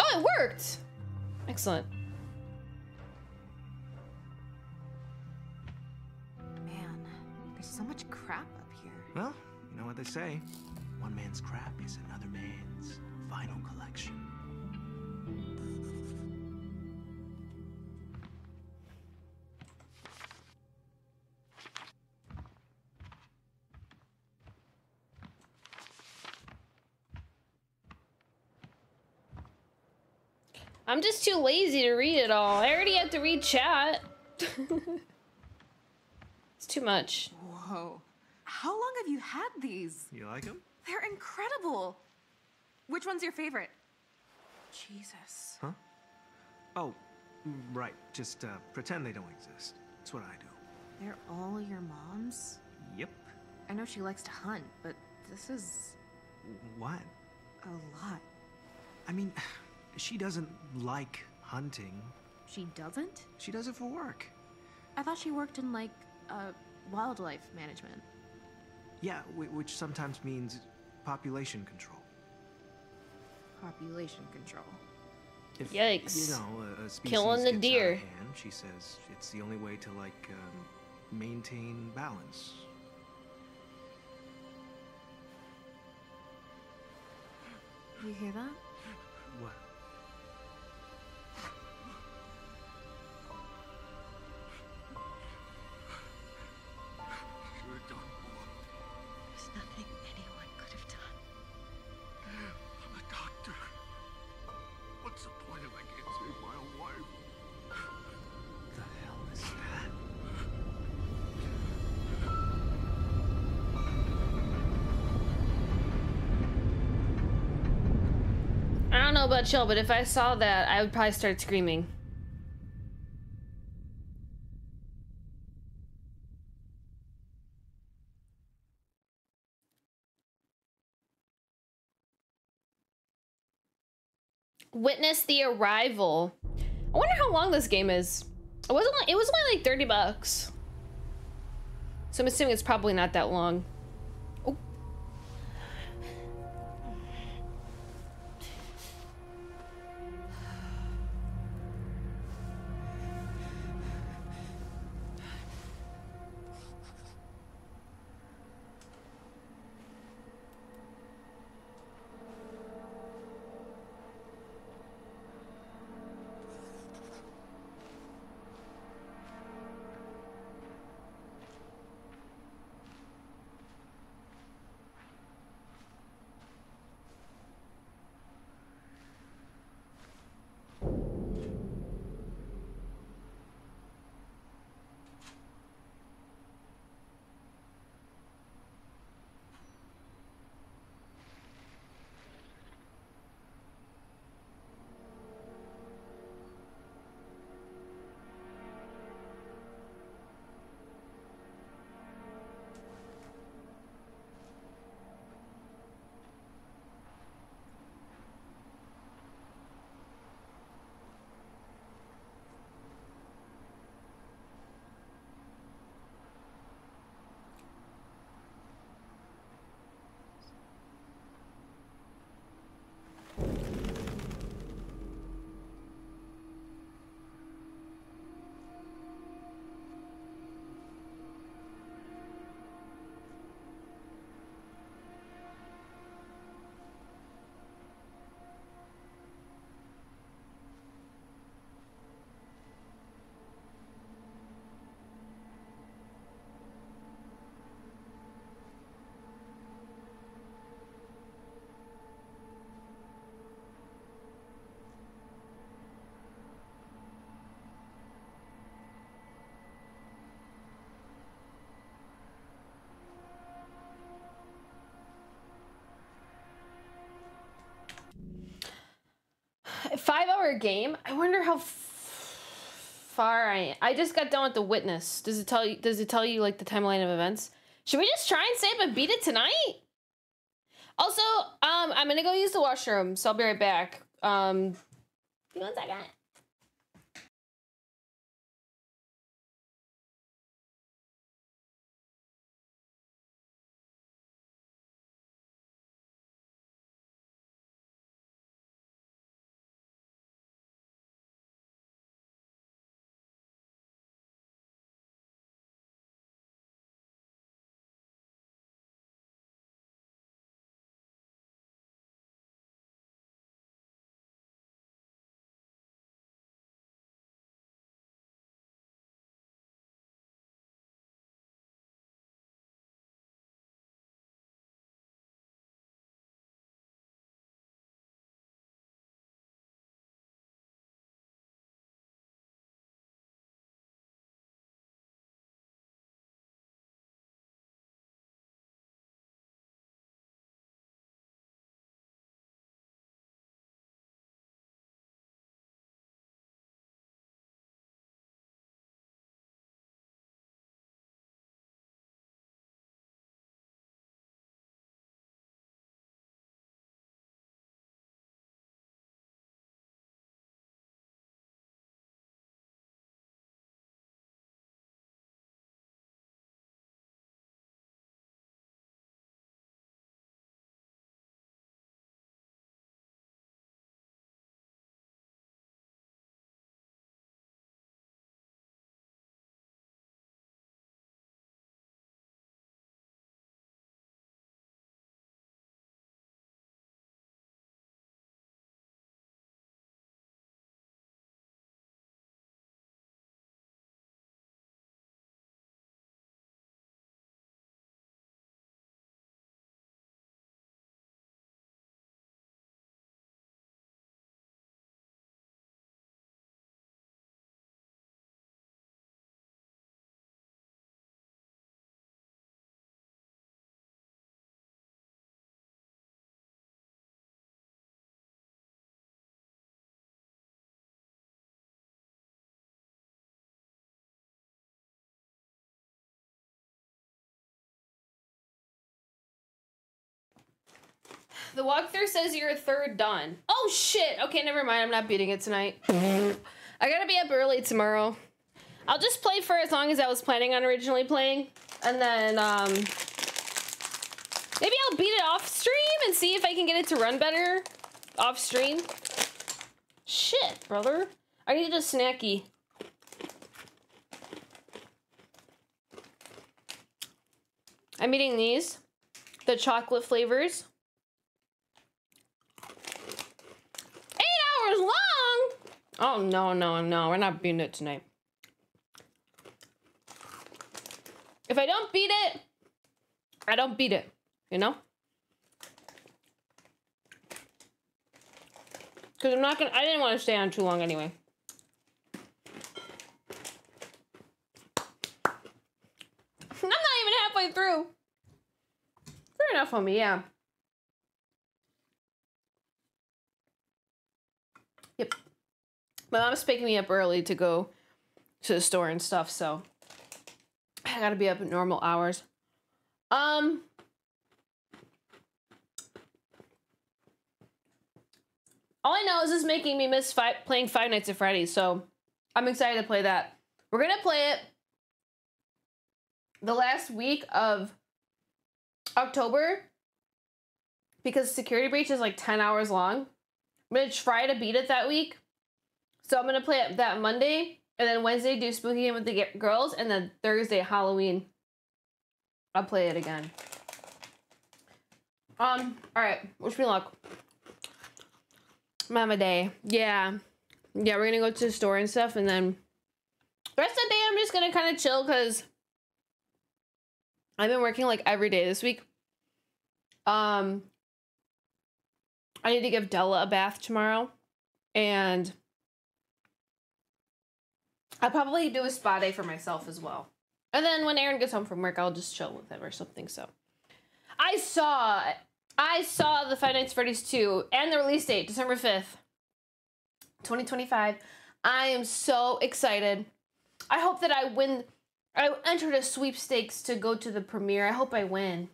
Oh, it worked. Excellent. Man, there's so much crap up here. Well, you know what they say. One man's crap is another man's vinyl collection. I'm just too lazy to read it all. I already have to read chat. it's too much. Whoa. How long have you had these? You like them? They're incredible. Which one's your favorite? Jesus. Huh? Oh, right. Just uh, pretend they don't exist. That's what I do. They're all your mom's? Yep. I know she likes to hunt, but this is What? a lot. I mean, she doesn't like hunting. She doesn't? She does it for work. I thought she worked in, like, uh, wildlife management. Yeah, which sometimes means population control. Population control. If, Yikes. You know, a, a species Killing the gets out of deer. hand, she says it's the only way to like um, maintain balance. You hear that? About y'all, but if I saw that, I would probably start screaming. Witness the arrival. I wonder how long this game is. It wasn't. It was only like thirty bucks. So I'm assuming it's probably not that long. Five hour game. I wonder how far I. I just got done with the witness. Does it tell you? Does it tell you like the timeline of events? Should we just try and save and beat it tonight? Also, um, I'm gonna go use the washroom, so I'll be right back. Um, one second. The walkthrough says you're a third done. Oh shit! Okay, never mind. I'm not beating it tonight. I gotta be up early tomorrow. I'll just play for as long as I was planning on originally playing, and then um, maybe I'll beat it off stream and see if I can get it to run better off stream. Shit, brother. I need a snacky. I'm eating these, the chocolate flavors. Eight hours long? Oh, no, no, no. We're not beating it tonight. If I don't beat it, I don't beat it, you know? Because I'm not gonna, I didn't want to stay on too long anyway. I'm not even halfway through. Fair enough on me, yeah. My mom's picking me up early to go to the store and stuff, so I gotta be up at normal hours. Um. All I know is this making me miss playing Five Nights at Freddy's, so I'm excited to play that. We're gonna play it the last week of October because Security Breach is like 10 hours long. I'm gonna try to beat it that week. So I'm gonna play it that Monday, and then Wednesday do Spooky Game with the girls, and then Thursday Halloween. I'll play it again. Um, alright, wish me luck. Mama Day. Yeah. Yeah, we're gonna go to the store and stuff, and then the rest of the day I'm just gonna kind of chill because I've been working like every day this week. Um, I need to give Della a bath tomorrow, and I'll probably do a spa day for myself as well. And then when Aaron gets home from work, I'll just chill with him or something. So, I saw, I saw the Five Nights at Freddy's 2 and the release date, December 5th, 2025. I am so excited. I hope that I win. I entered a sweepstakes to go to the premiere. I hope I win.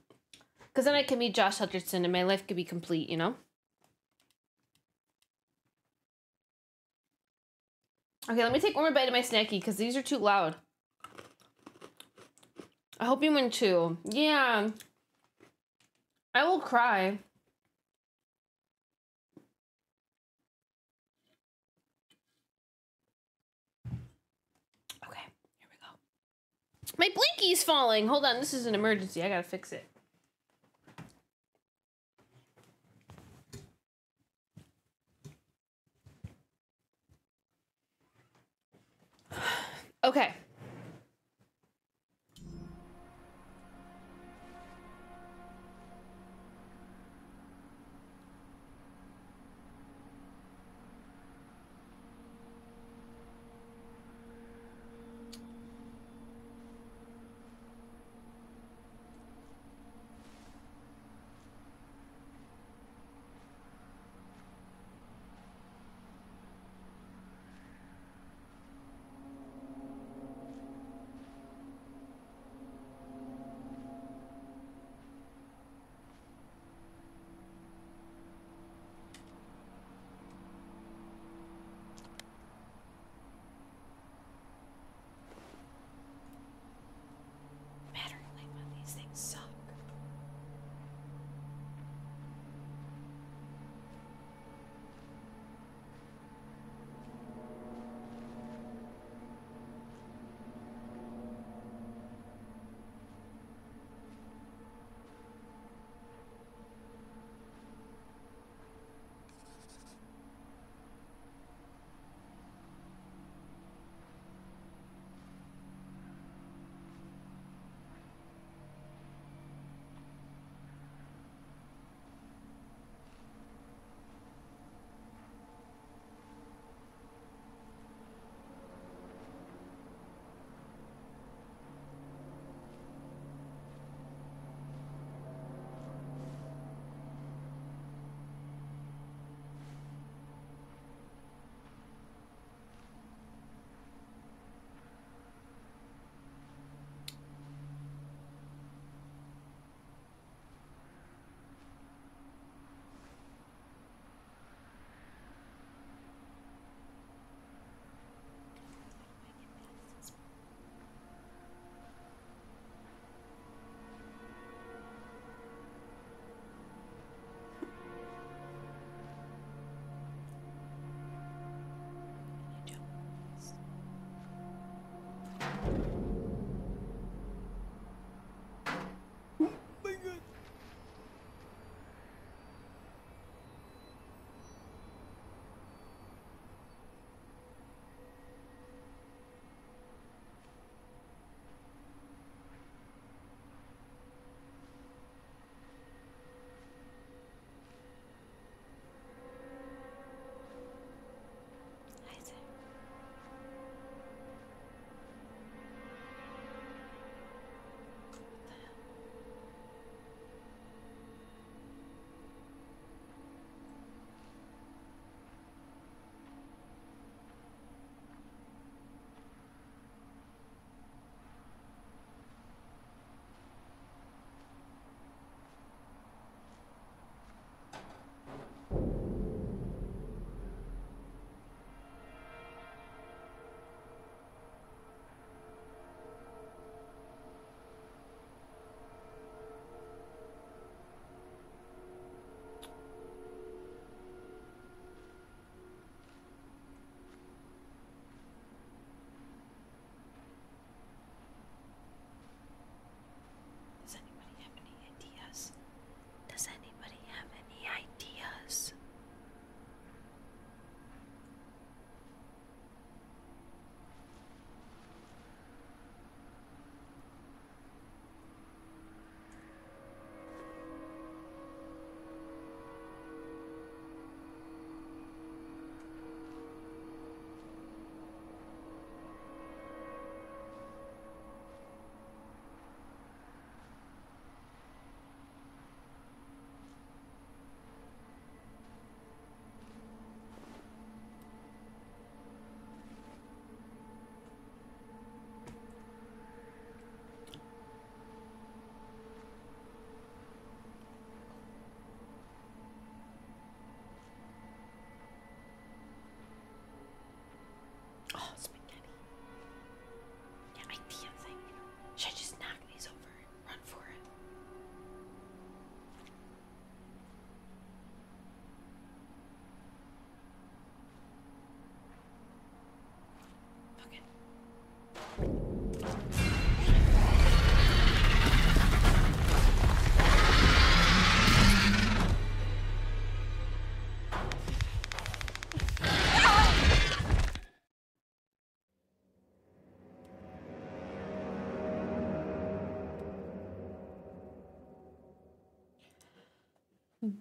Because then I can meet Josh Hutcherson and my life could be complete, you know? Okay, let me take one more bite of my snacky because these are too loud. I hope you win too. Yeah. I will cry. Okay, here we go. My blinky's falling. Hold on, this is an emergency. I gotta fix it. Okay.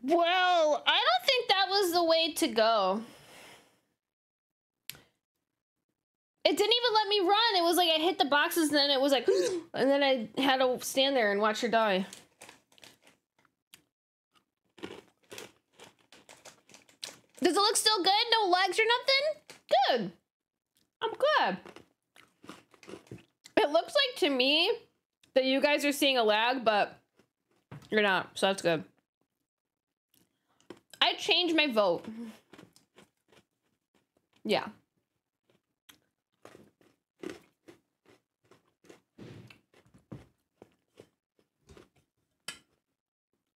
Well, I don't think that was the way to go. It didn't even let me run. It was like I hit the boxes and then it was like, and then I had to stand there and watch her die. Does it look still good? No legs or nothing? Good. I'm good. It looks like to me that you guys are seeing a lag, but you're not, so that's good. I changed my vote. Yeah.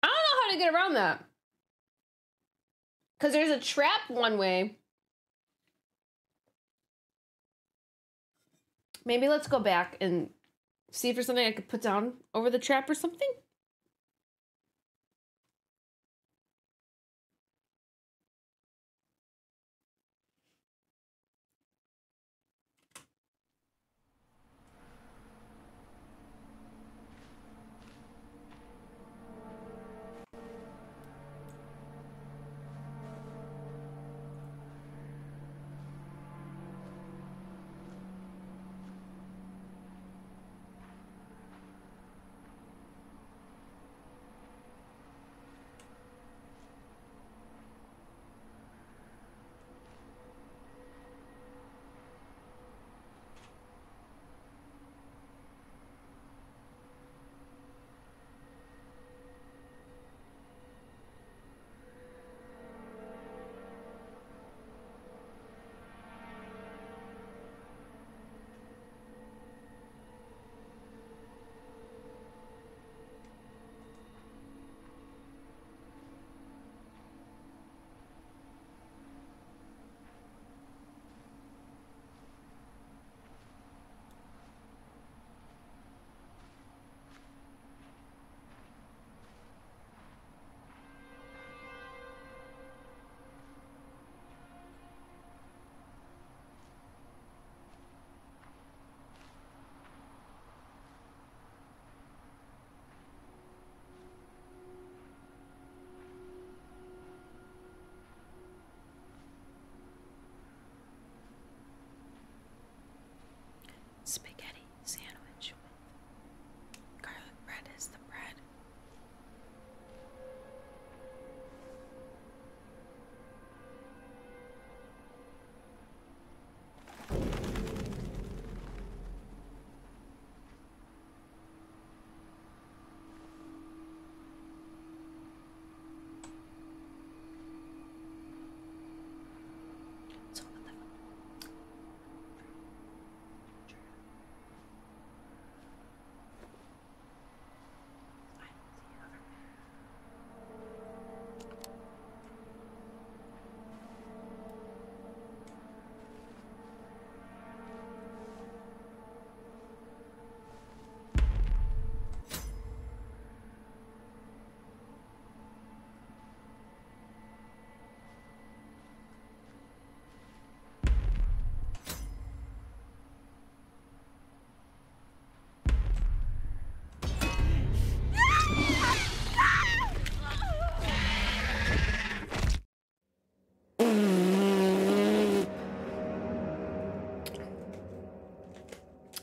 I don't know how to get around that. Because there's a trap one way. Maybe let's go back and see if there's something I could put down over the trap or something.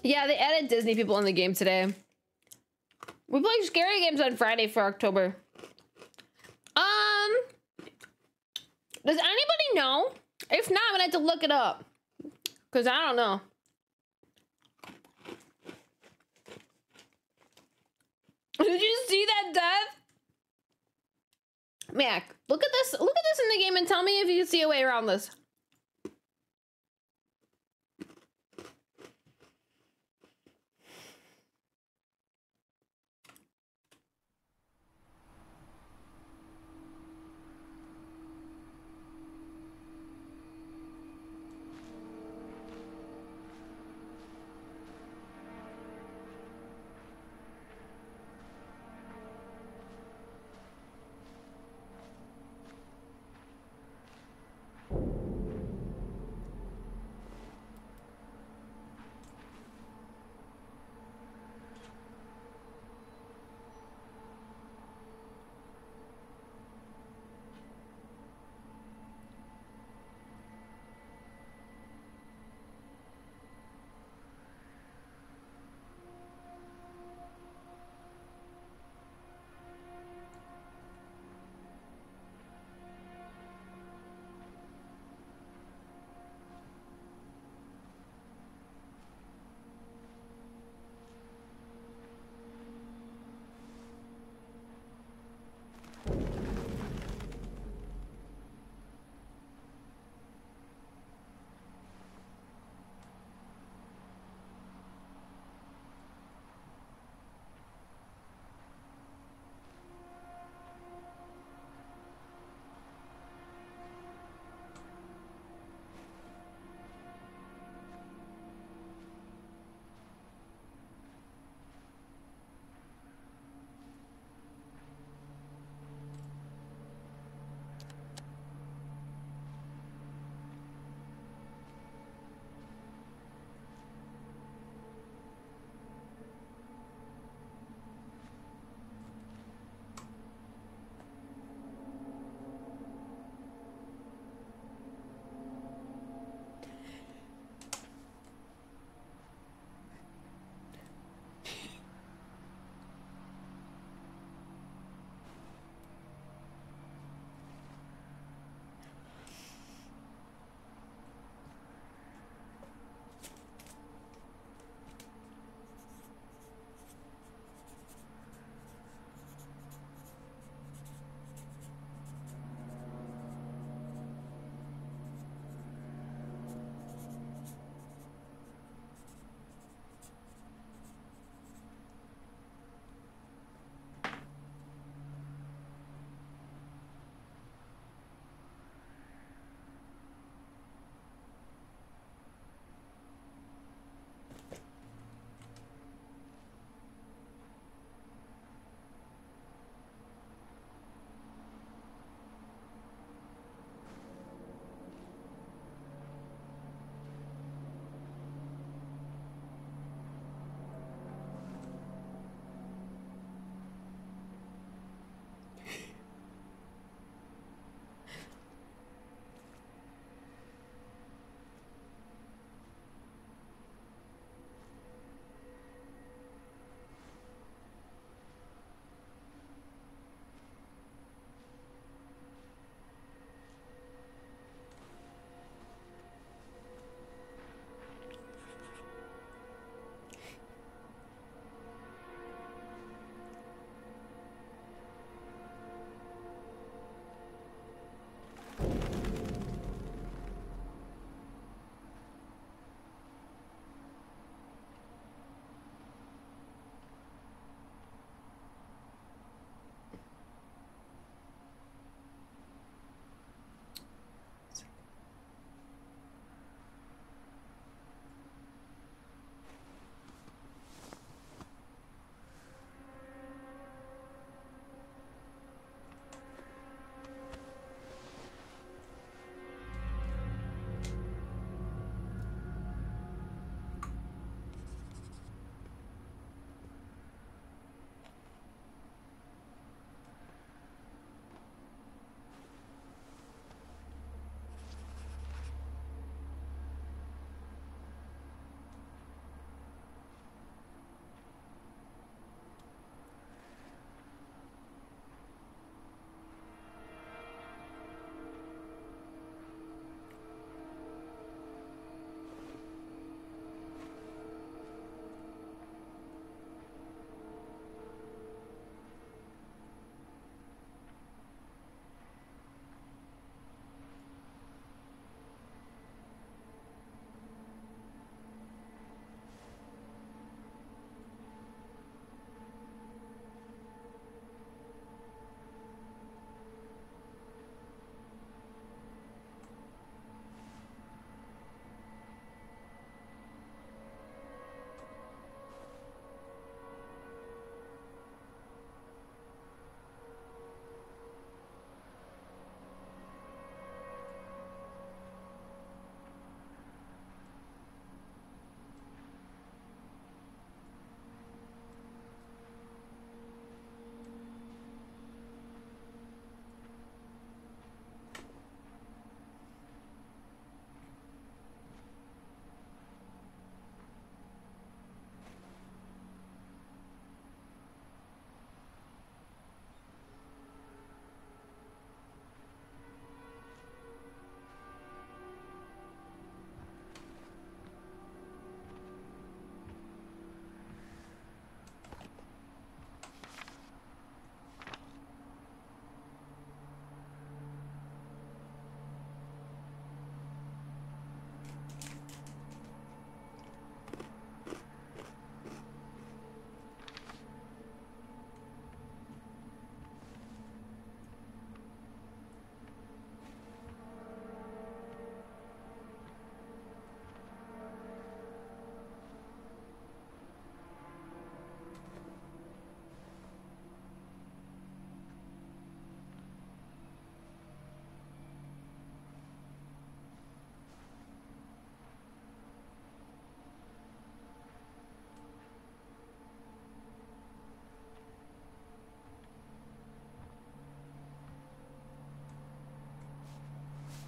Yeah, they added Disney people in the game today. We play scary games on Friday for October. Um, does anybody know? If not, I'm gonna have to look it up. Cause I don't know. Did you see that death? Mac, look at this. Look at this in the game and tell me if you see a way around this. This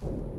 sucks.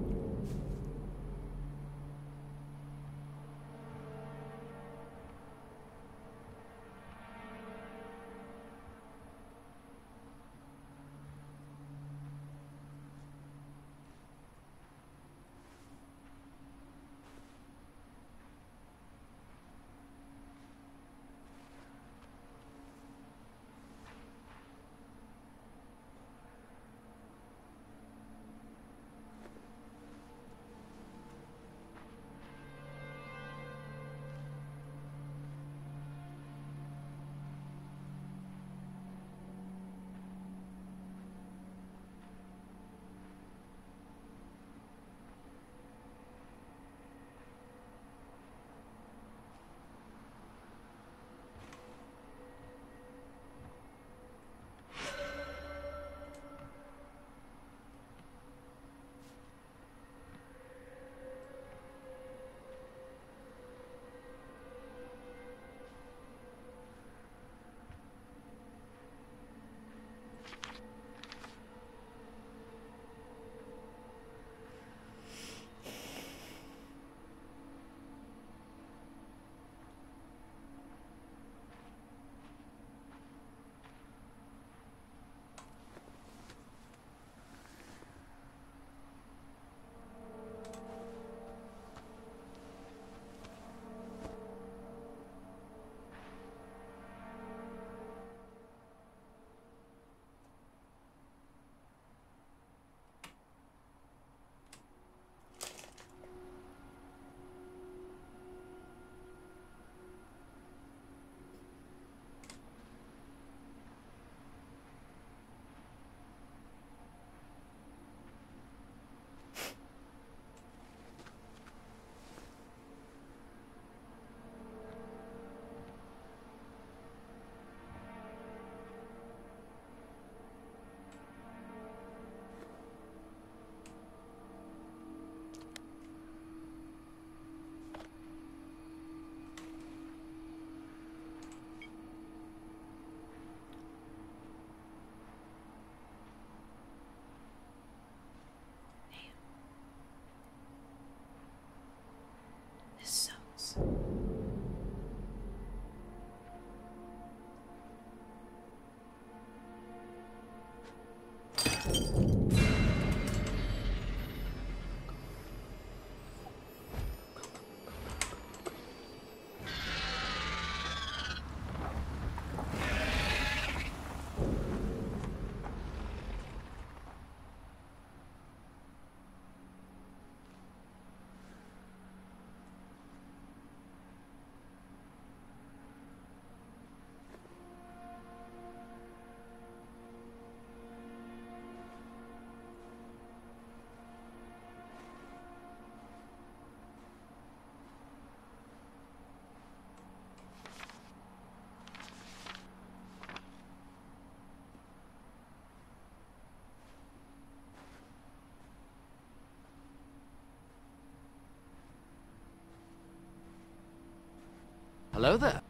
Hello there.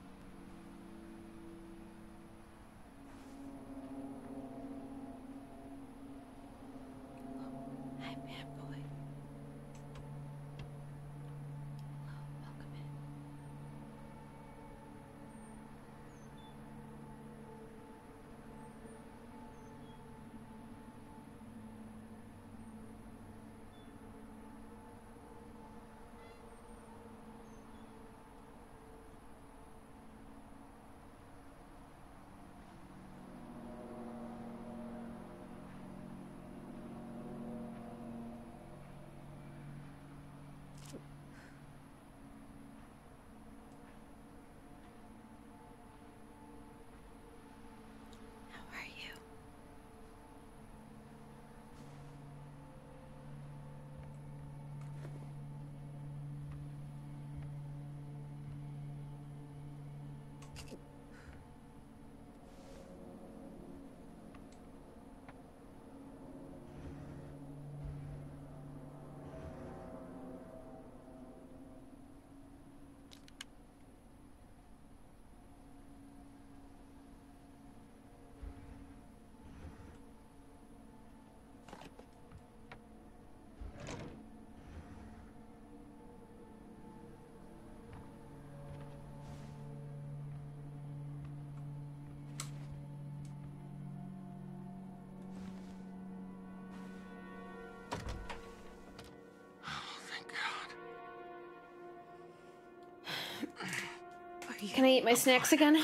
Can I eat my snacks again?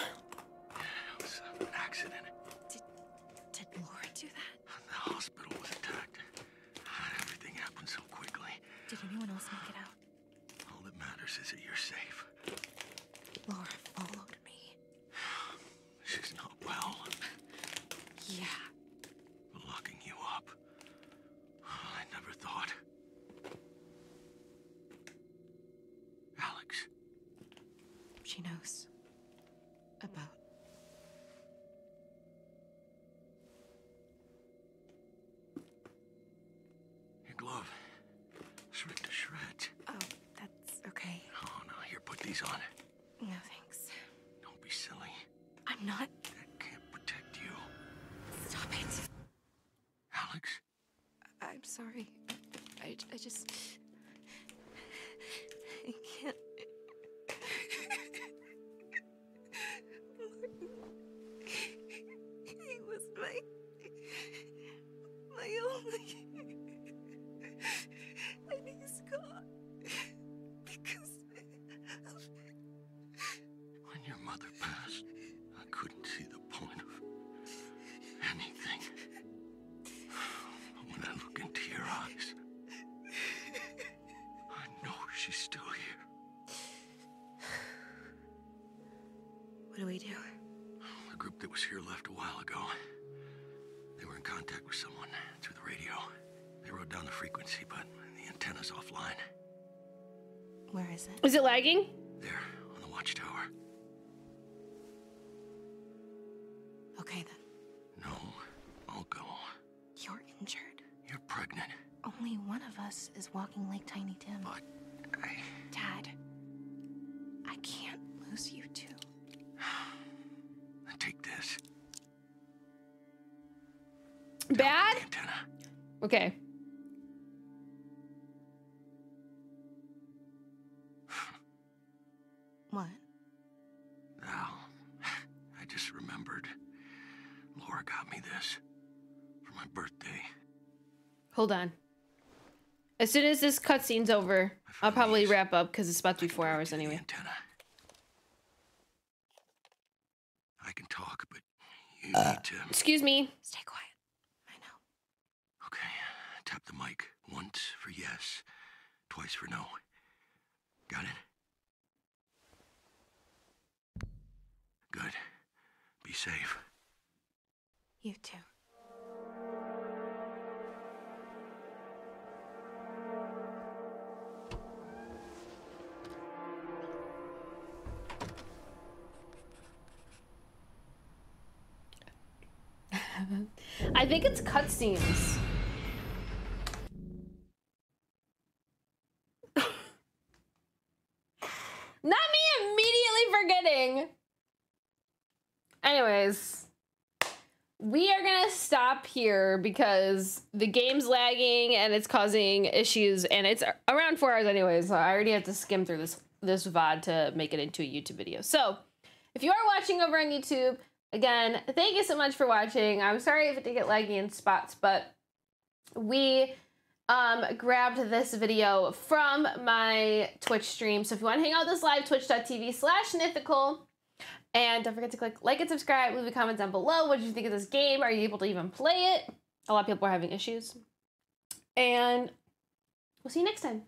Is it? Is it lagging? There, on the watchtower. Okay then. No, I'll go. You're injured. You're pregnant. Only one of us is walking like Tiny Tim. But I. Dad, I can't lose you two. Take this. Bad? Antenna. Okay. Hold on. As soon as this cutscene's over, I'll probably wrap up because it's about to be four hours anyway. Antenna. I can talk, but you uh, need to. Excuse me. Stay quiet. I know. Okay, tap the mic once for yes, twice for no. Got it? Good. Be safe. You too. Think it's cutscenes. Not me immediately forgetting. Anyways, we are gonna stop here because the game's lagging and it's causing issues, and it's around four hours anyways. So I already have to skim through this this VOD to make it into a YouTube video. So if you are watching over on YouTube, again, thank you so much for watching. I'm sorry if it did get laggy in spots, but we um, grabbed this video from my Twitch stream. So if you want to hang out with us live, twitch.tv slash Nythical. And don't forget to click like and subscribe. Leave a comment down below. What did you think of this game? Are you able to even play it? A lot of people are having issues. And we'll see you next time.